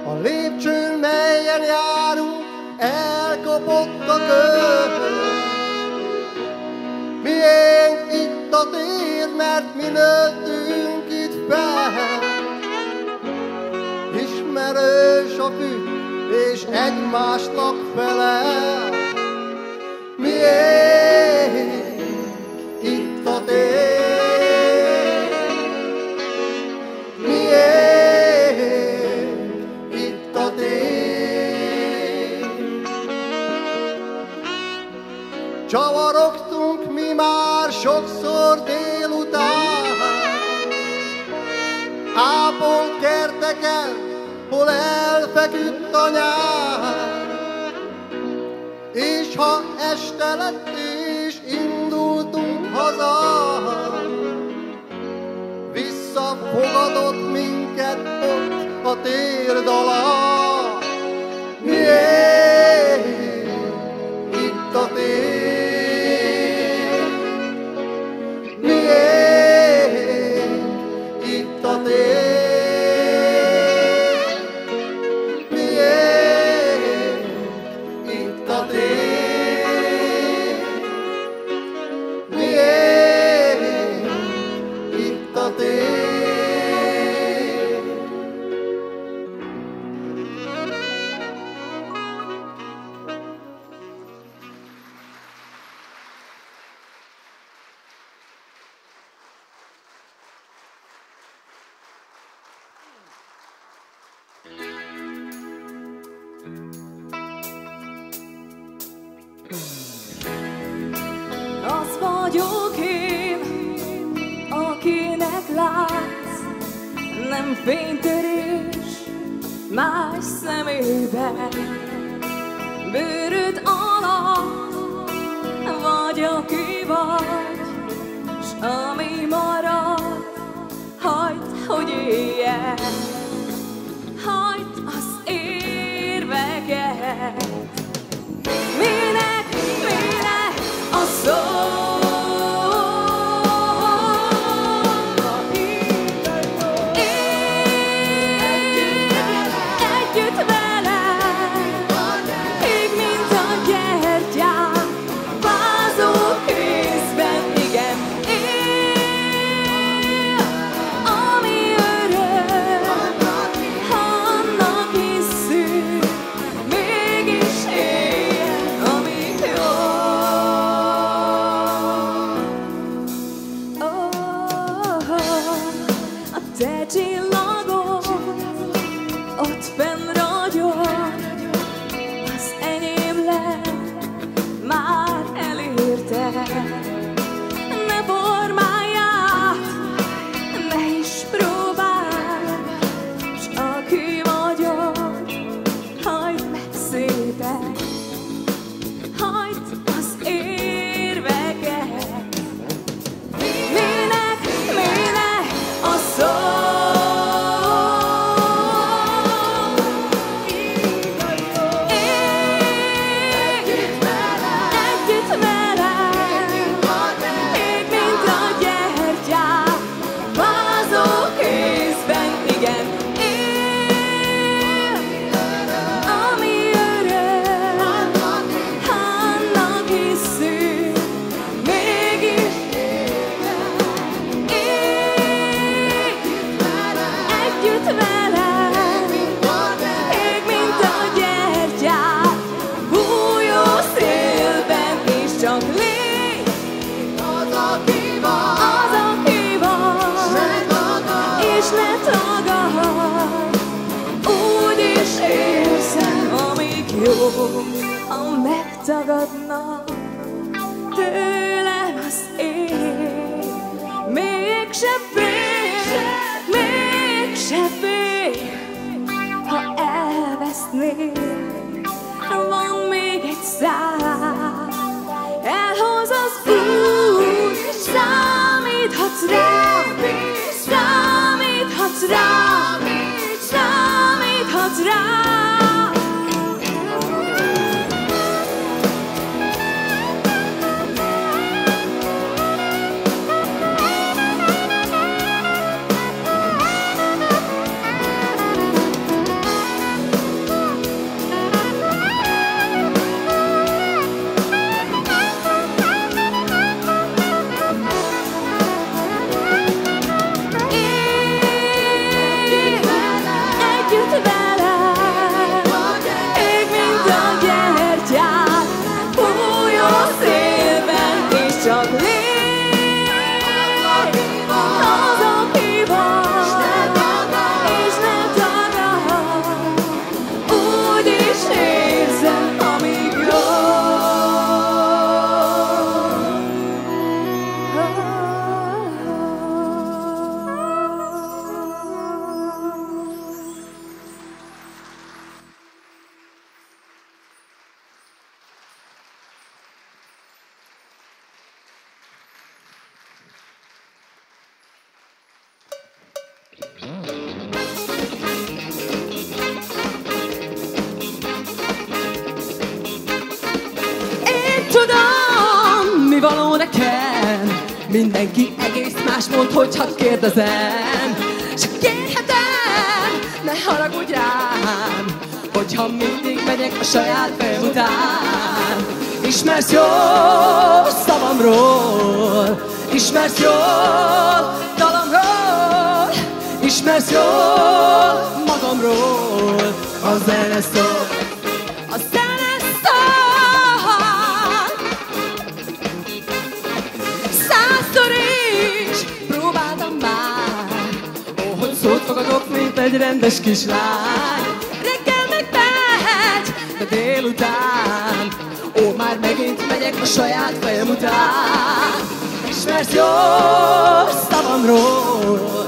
A lépcsőn, melyen járunk, elkopott a kő. Miénk itt a tér, mert mi nőttünk itt fel. Ismerős a fű, és egymásnak felel. Miért? ápolt kerteken, hol elfeküdt a nyár. És ha este lett és indultunk haza, visszafogadott minket ott a térd Miért itt a tér mindenki egész más mond, hogyha kérdezem. S kérhetem, ne haragudj rám, hogyha mindig megyek a saját fejem után. Ismersz jól szavamról, ismersz jól dalomról, ismersz jól magamról, a zene szól. Egy rendes kislány. Reggel megmegy, de délután, ó, már megint megyek a saját fejem után. Ismersz jól szavamról,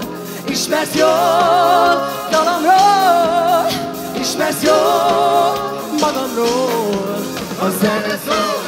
ismersz jól dalomról, ismersz jól magamról, a zene szól.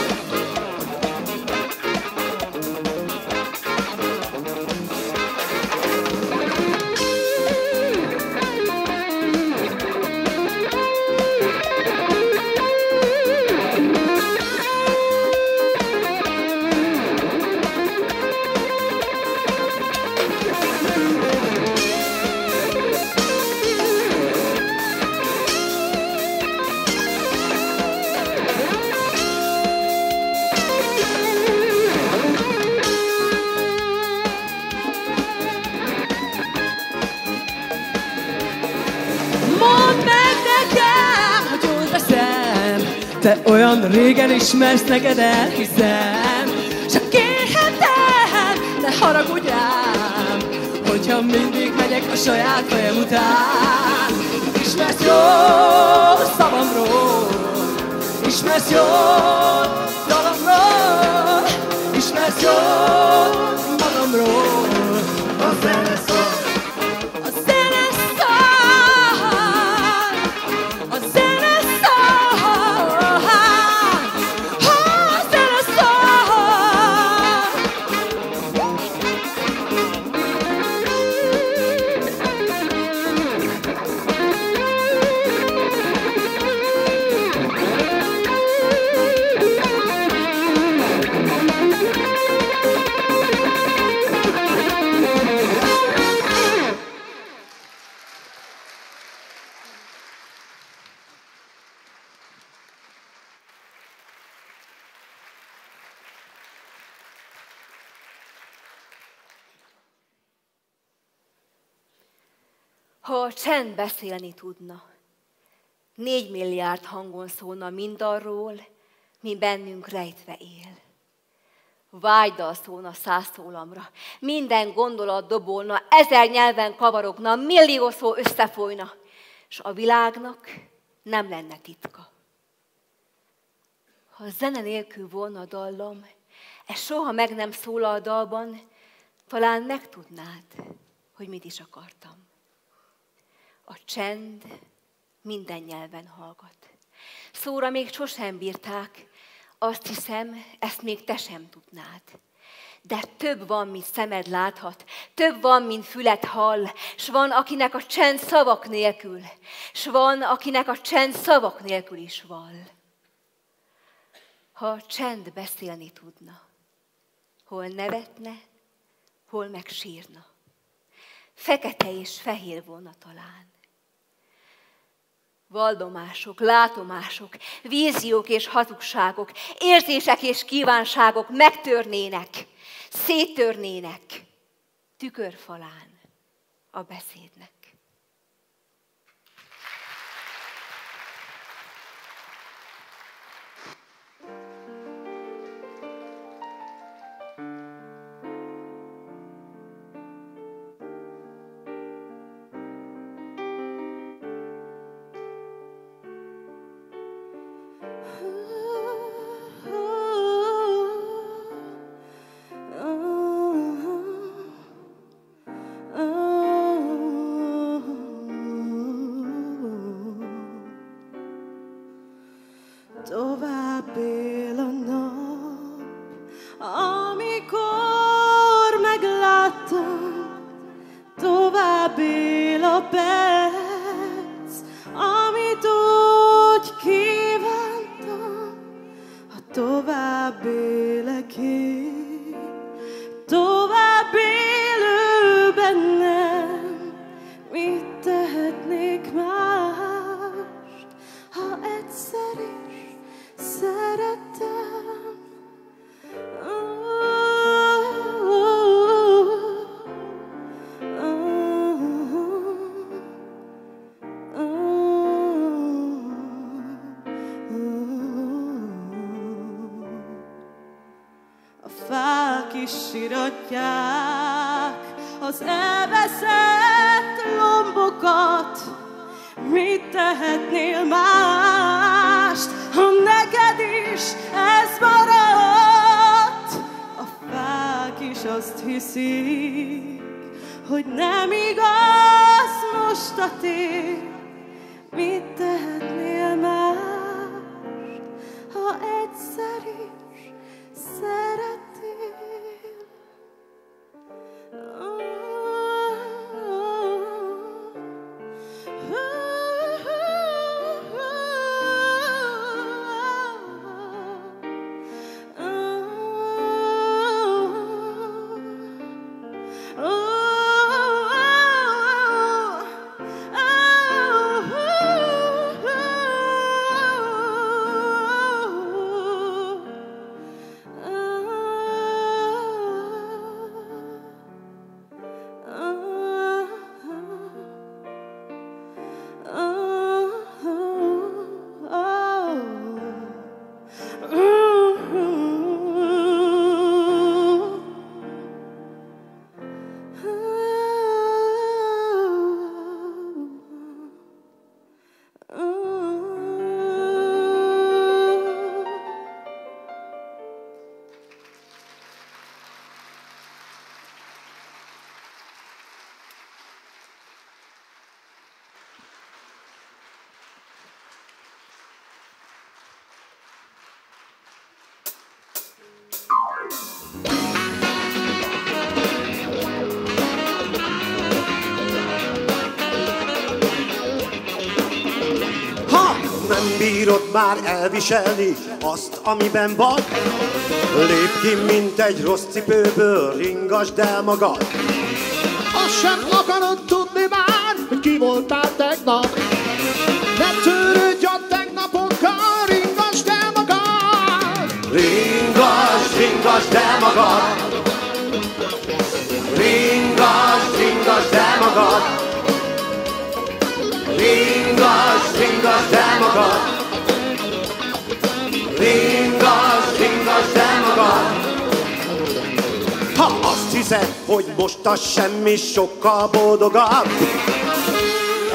Olyan régen ismersz, neked elhiszem. Csak kérhetem, ne haragudj rám Hogyha mindig megyek a saját fejem után. Ismersz jól szavamról Ismersz jól dalomról Ismersz jól magamról. A zene szól Ha a csend beszélni tudna, négy milliárd hangon szólna mindarról, mi bennünk rejtve él. Vágydal szólna száz szólamra, minden gondolat dobolna, ezer nyelven kavarogna, millió szó összefolyna, és a világnak nem lenne titka. Ha a zene nélkül volna a dallam, ez soha meg nem szólal a dalban, talán megtudnád, hogy mit is akartam. A csend minden nyelven hallgat. Szóra még sosem bírták, azt hiszem, ezt még te sem tudnád. De több van, mint szemed láthat, több van, mint fület hall, s van, akinek a csend szavak nélkül, s van, akinek a csend szavak nélkül is vall. Ha a csend beszélni tudna, hol nevetne, hol meg sírna. Fekete és fehér volna talán. Valdomások, látomások, víziók és hazugságok, érzések és kívánságok megtörnének, széttörnének tükörfalán a beszédnek. Bírod már elviselni azt, amiben vagy, lép ki, mint egy rossz cipőből, ringasd el magad. Azt sem akarod tudni már, hogy ki voltál tegnap. Ne törődj a tegnapokkal, ringasd el magad. Ringasd, ringasd el magad. Ringasd, ringasd el magad. Ringasd, ringasd el magad. Ringasd, ringasd el magad. Ha azt hiszed, hogy most a semmi sokkal boldogabb,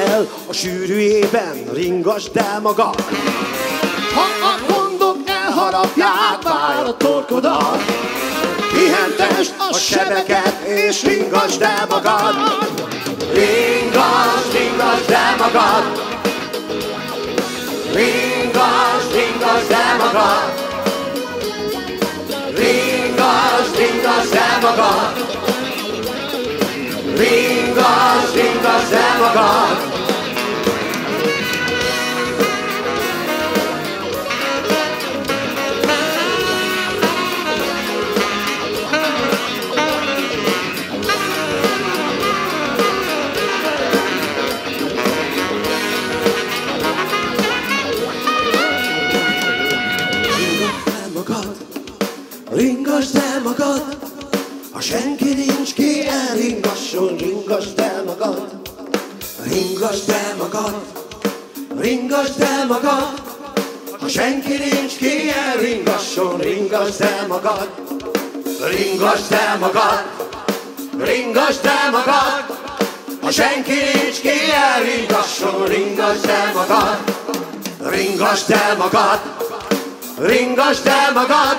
el a sűrűjében ringasd el magad. Ha a gondok elharapják már a torkodat, Pihentesd a sebeket és ringasd el magad. Ringasd, ringasd el magad. Magad. Ringasd, ringasd el magad. Ringasd, ringasd el magad. Elringasson, ringasd el magad. Ringasd el magad, ringasd el magad, ha senki nincs ki, elringasson, ringasd el magad. Ringasd el magad, ringasd el magad, ha senki nincs ki, elringasson, ringasd el magad. Ringasd el magad, ringasd el magad,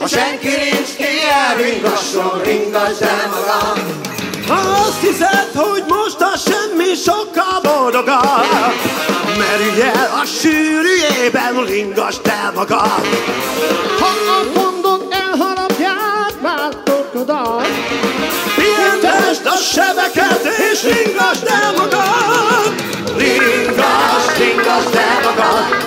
ha senki nincs ki, elringasson, ringasd el magad. Ha azt hiszed, hogy most a semmi sokkal boldogabb, merülj el a sűrűjében, ringasd el magad. ha a gondok elharapják már torkodat, Pihentesd a sebeket és ringasd el magad. Ringasd, ringasd el magad.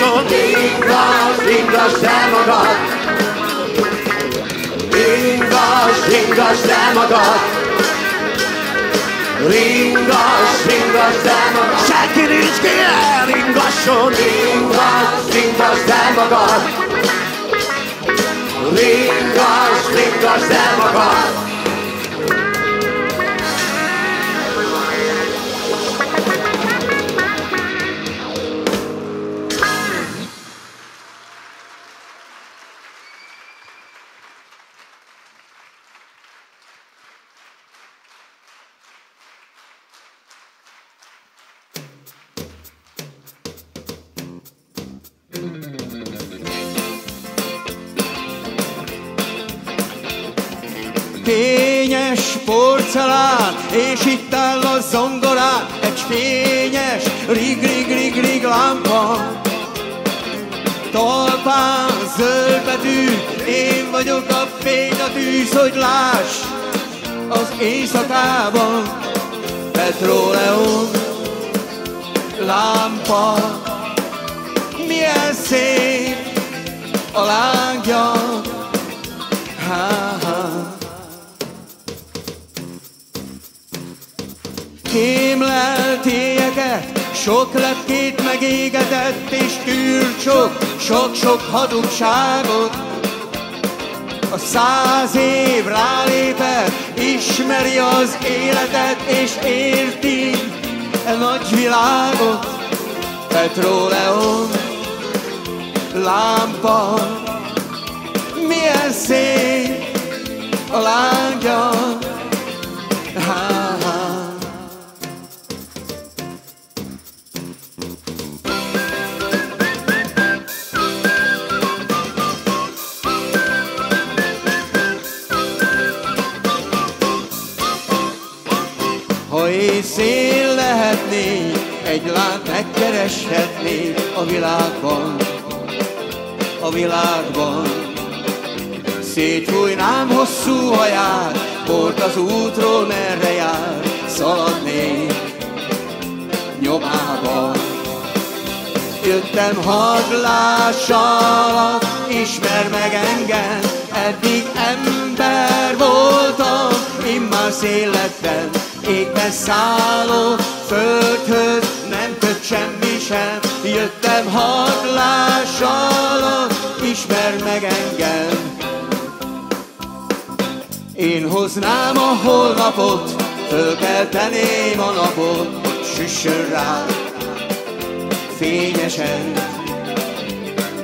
Elringasson. Ringasd, ringasd el magad. Ringasd, ringasd el magad. Ringasd, ringasd el magad. Senki nincs ki elringasson. Ringasd, ringasd el magad. Ringasd, ringasd el magad. Porcelán, és itt áll a zongorán egy fényes rig-rig-rig-rig lámpa. Talpán zöld betű, én vagyok a fény, a tűz, hogy láss az éjszakában. Petróleum lámpa, milyen szép a lángja. Ha, ha. Kémlelt éjeket, sok lepkét megégetett, és tűrcsok, sok-sok hadugságot. A száz év rálépett, ismeri az életet, és érti e nagy világot. Petróleum, lámpa, milyen szép a lángja. Ha, Ha éjszél lehetné, egy lát megkereshetné a világban, a világban. Szétfújnám hosszú haját, port az útról merre jár, szaladnék nyomába. Jöttem hadlással, ismer meg engem, eddig ember voltam, immár szél lettem, égbe szálló földhöz nem köt semmi sem. Jöttem hadlással, ismer meg engem. Én hoznám a holnapot, fölkelteném a napot, süssön rá fényesen.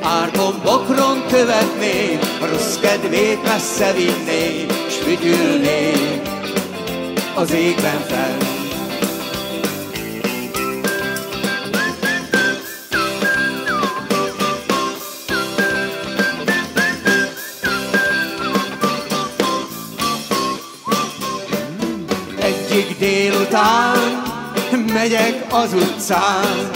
Árkon bokron követném, rossz kedvét messze vinném, s fütyülném az égben fel. Egyik délután megyek az utcán,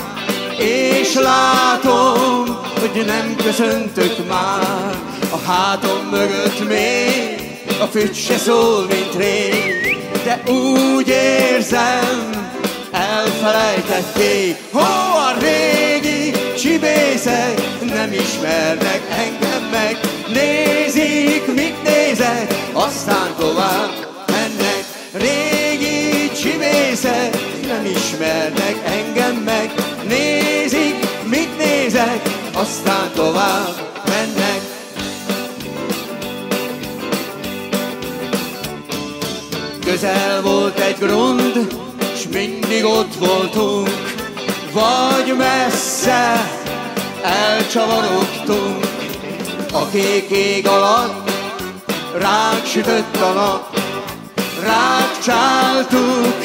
és látom, hogy nem köszöntök már. A hátom mögött még a fügy se szól, mint rég, de úgy érzem, elfelejtették. Hó, a régi csibészek nem ismernek engem meg, nézik, mit nézek, aztán tovább mennek. Régi csibészek nem ismernek engem meg, nézik, mit nézek, aztán tovább Közel volt egy grund, s mindig ott voltunk, vagy messze elcsavarodtunk. A kék ég alatt ránk sütött a nap, ránk csáltuk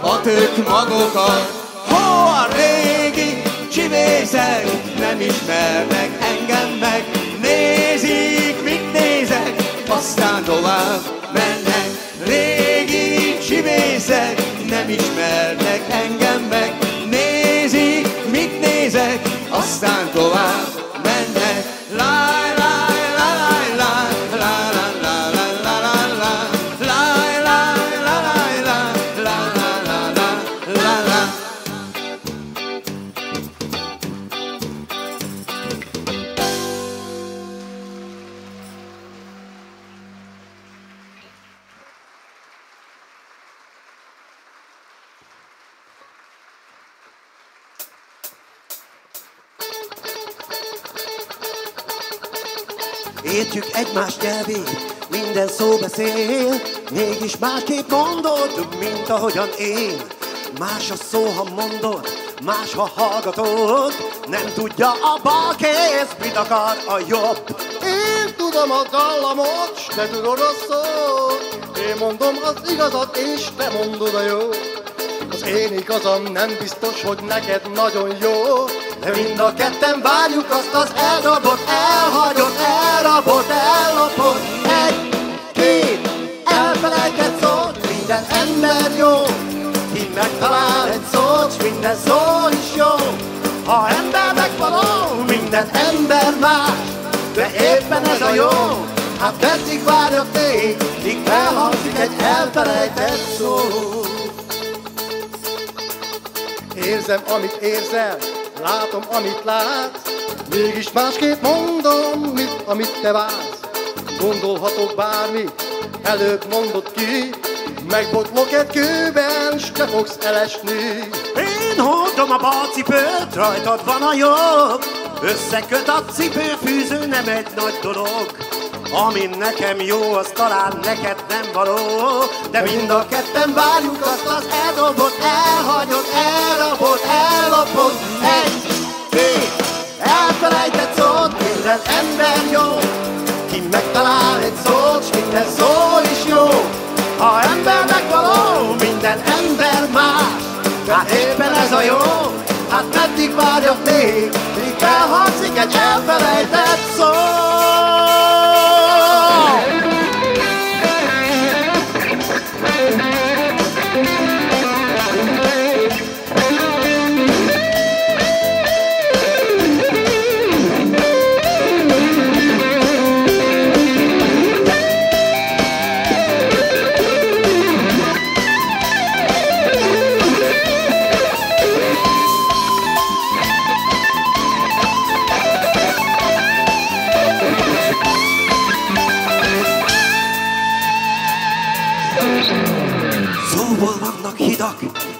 a tök magokat. Hó, a régi csivészek nem ismernek engem meg, nézik, mit nézek, aztán tovább mennek. Régi csivészek nem ismernek engem meg, nézik, mit nézek, aztán tovább Egymás nyelvét, minden szó beszél, mégis másképp mondod, mint ahogyan én. Más a szó, ha mondod, más, ha hallgatod, nem tudja a bal kéz, mit akar a jobb. Én tudom a dallamot, s te tudod a szót. Én mondom az igazat, és te mondod a jó. Az én igazam nem biztos, hogy neked nagyon jó. De mind a ketten várjuk azt az eldobott, elhagyott, elrabott, ellopott. Egy, két, elfelejtett szót, minden ember jó. Ki megtalál egy szót, minden szó is jó. Ha ember megvaló, minden ember más, de éppen ez a jó. Hát percig várjak még, míg felhangzik egy elfelejtett szó. Érzem, amit érzel, látom, amit látsz, mégis másképp mondom, mit, amit te vársz. Gondolhatok bármi, előbb mondod ki, megbotlok egy kőben, s te fogsz elesni. Én hordom a balcipőt, rajtad van a jog Összeköt a cipőfűző, nem egy nagy dolog Ami nekem jó, az talán neked nem való De mind a ketten várjuk azt az eldobott, elhagyott, elrabott, ellopott Egy, két, elfelejtett szót, minden ember jó. Ki megtalál egy szót, s minden szó is jó. Ha ember megvaló, minden ember más. Hát éppen ez a jó, hát meddig várjak még, míg felhangzik egy elfelejtett szó.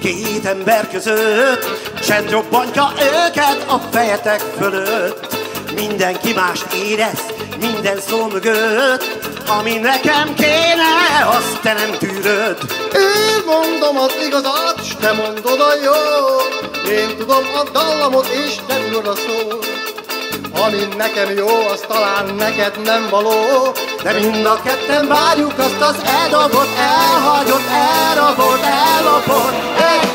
Két ember között, Csend robbantja őket a fejetek fölött. Mindenki más érez, minden szó mögött, ami nekem kéne, azt te nem tűröd. Én mondom az igazat, s te mondod a jó. Én tudom a dallamot, és te tudod a szót. Ami nekem jó, az talán neked nem való. De mind a ketten várjuk azt az eldobott, elhagyott, elrabott, ellopott. Egy,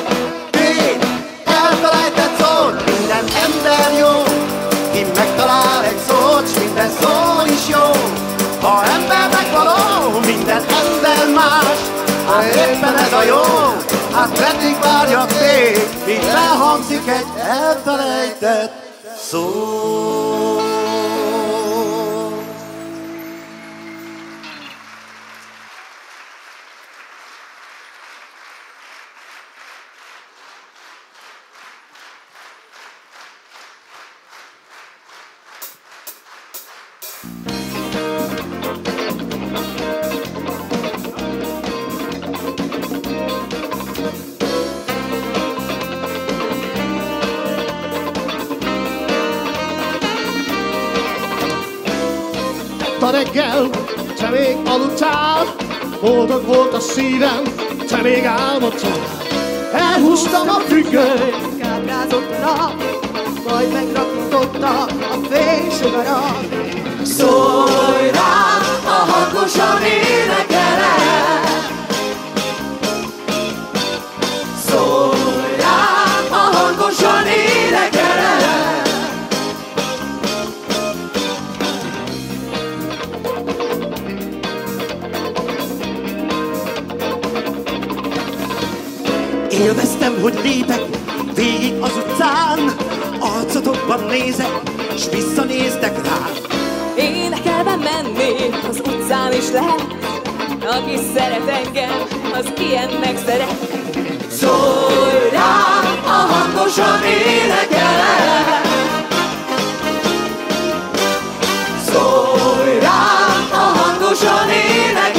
két, elfelejtett szót, minden ember jó. Ki megtalál egy szót, s minden szó is jó. Ha ember megvaló, minden ember más. Hát éppen ez a jó, hát meddig várjak még, míg felhangzik egy elfelejtett szó. Reggel, te még aludtál, boldog volt a szívem, te még álmodtál. Elhúztam a függönyt, kábrázott majd megrakította a fénysugarat. Szólj rám, a hangosan énekelek. Hogy lépek végig az utcán, arcotokban nézek, s visszanéztek rám. Énekelve menni az utcán is lehet, aki szeret engem, az ilyennek szeret. Szólj rám, a hangosan énekelek. Szólj rám, a hangosan énekelek.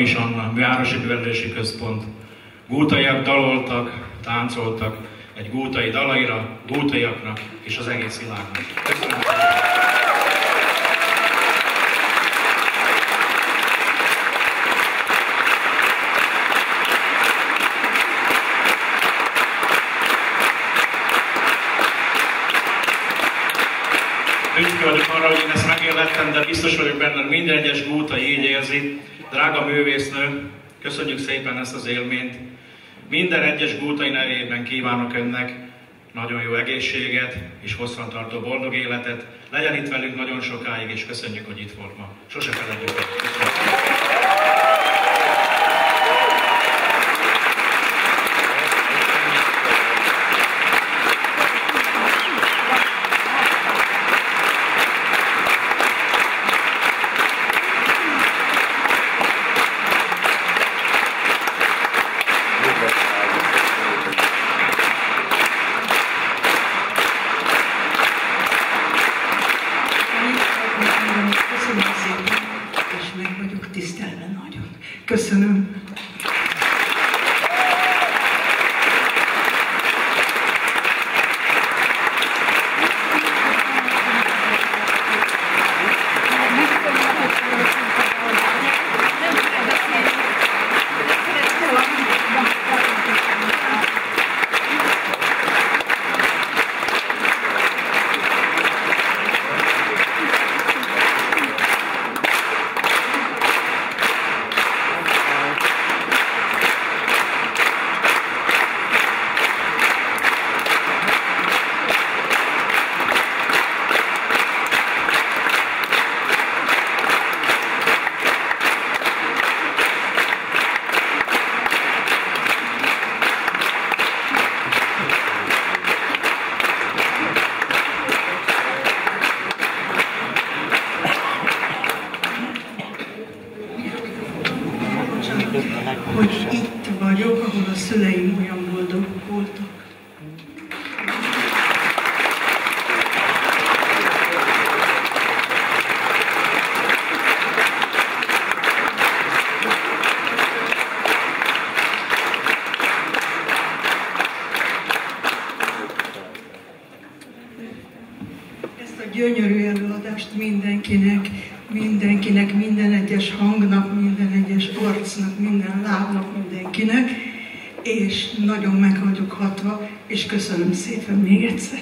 Is Anna, Városi Művelési Központ. Gútaiak daloltak, táncoltak egy gútai dalaira, gútaiaknak és az egész világnak. Köszönöm. Vagyok arra, hogy én ezt megélettem, de biztos vagyok benne, hogy minden egyes gúta így érzi. Drága művésznő, köszönjük szépen ezt az élményt. Minden egyes gútai nevében kívánok önnek nagyon jó egészséget és hosszantartó boldog életet. Legyen itt velünk nagyon sokáig, és köszönjük, hogy itt volt ma. Sose felejtjük el. Köszönjük. Nagyon meg vagyok hatva, és köszönöm szépen még egyszer.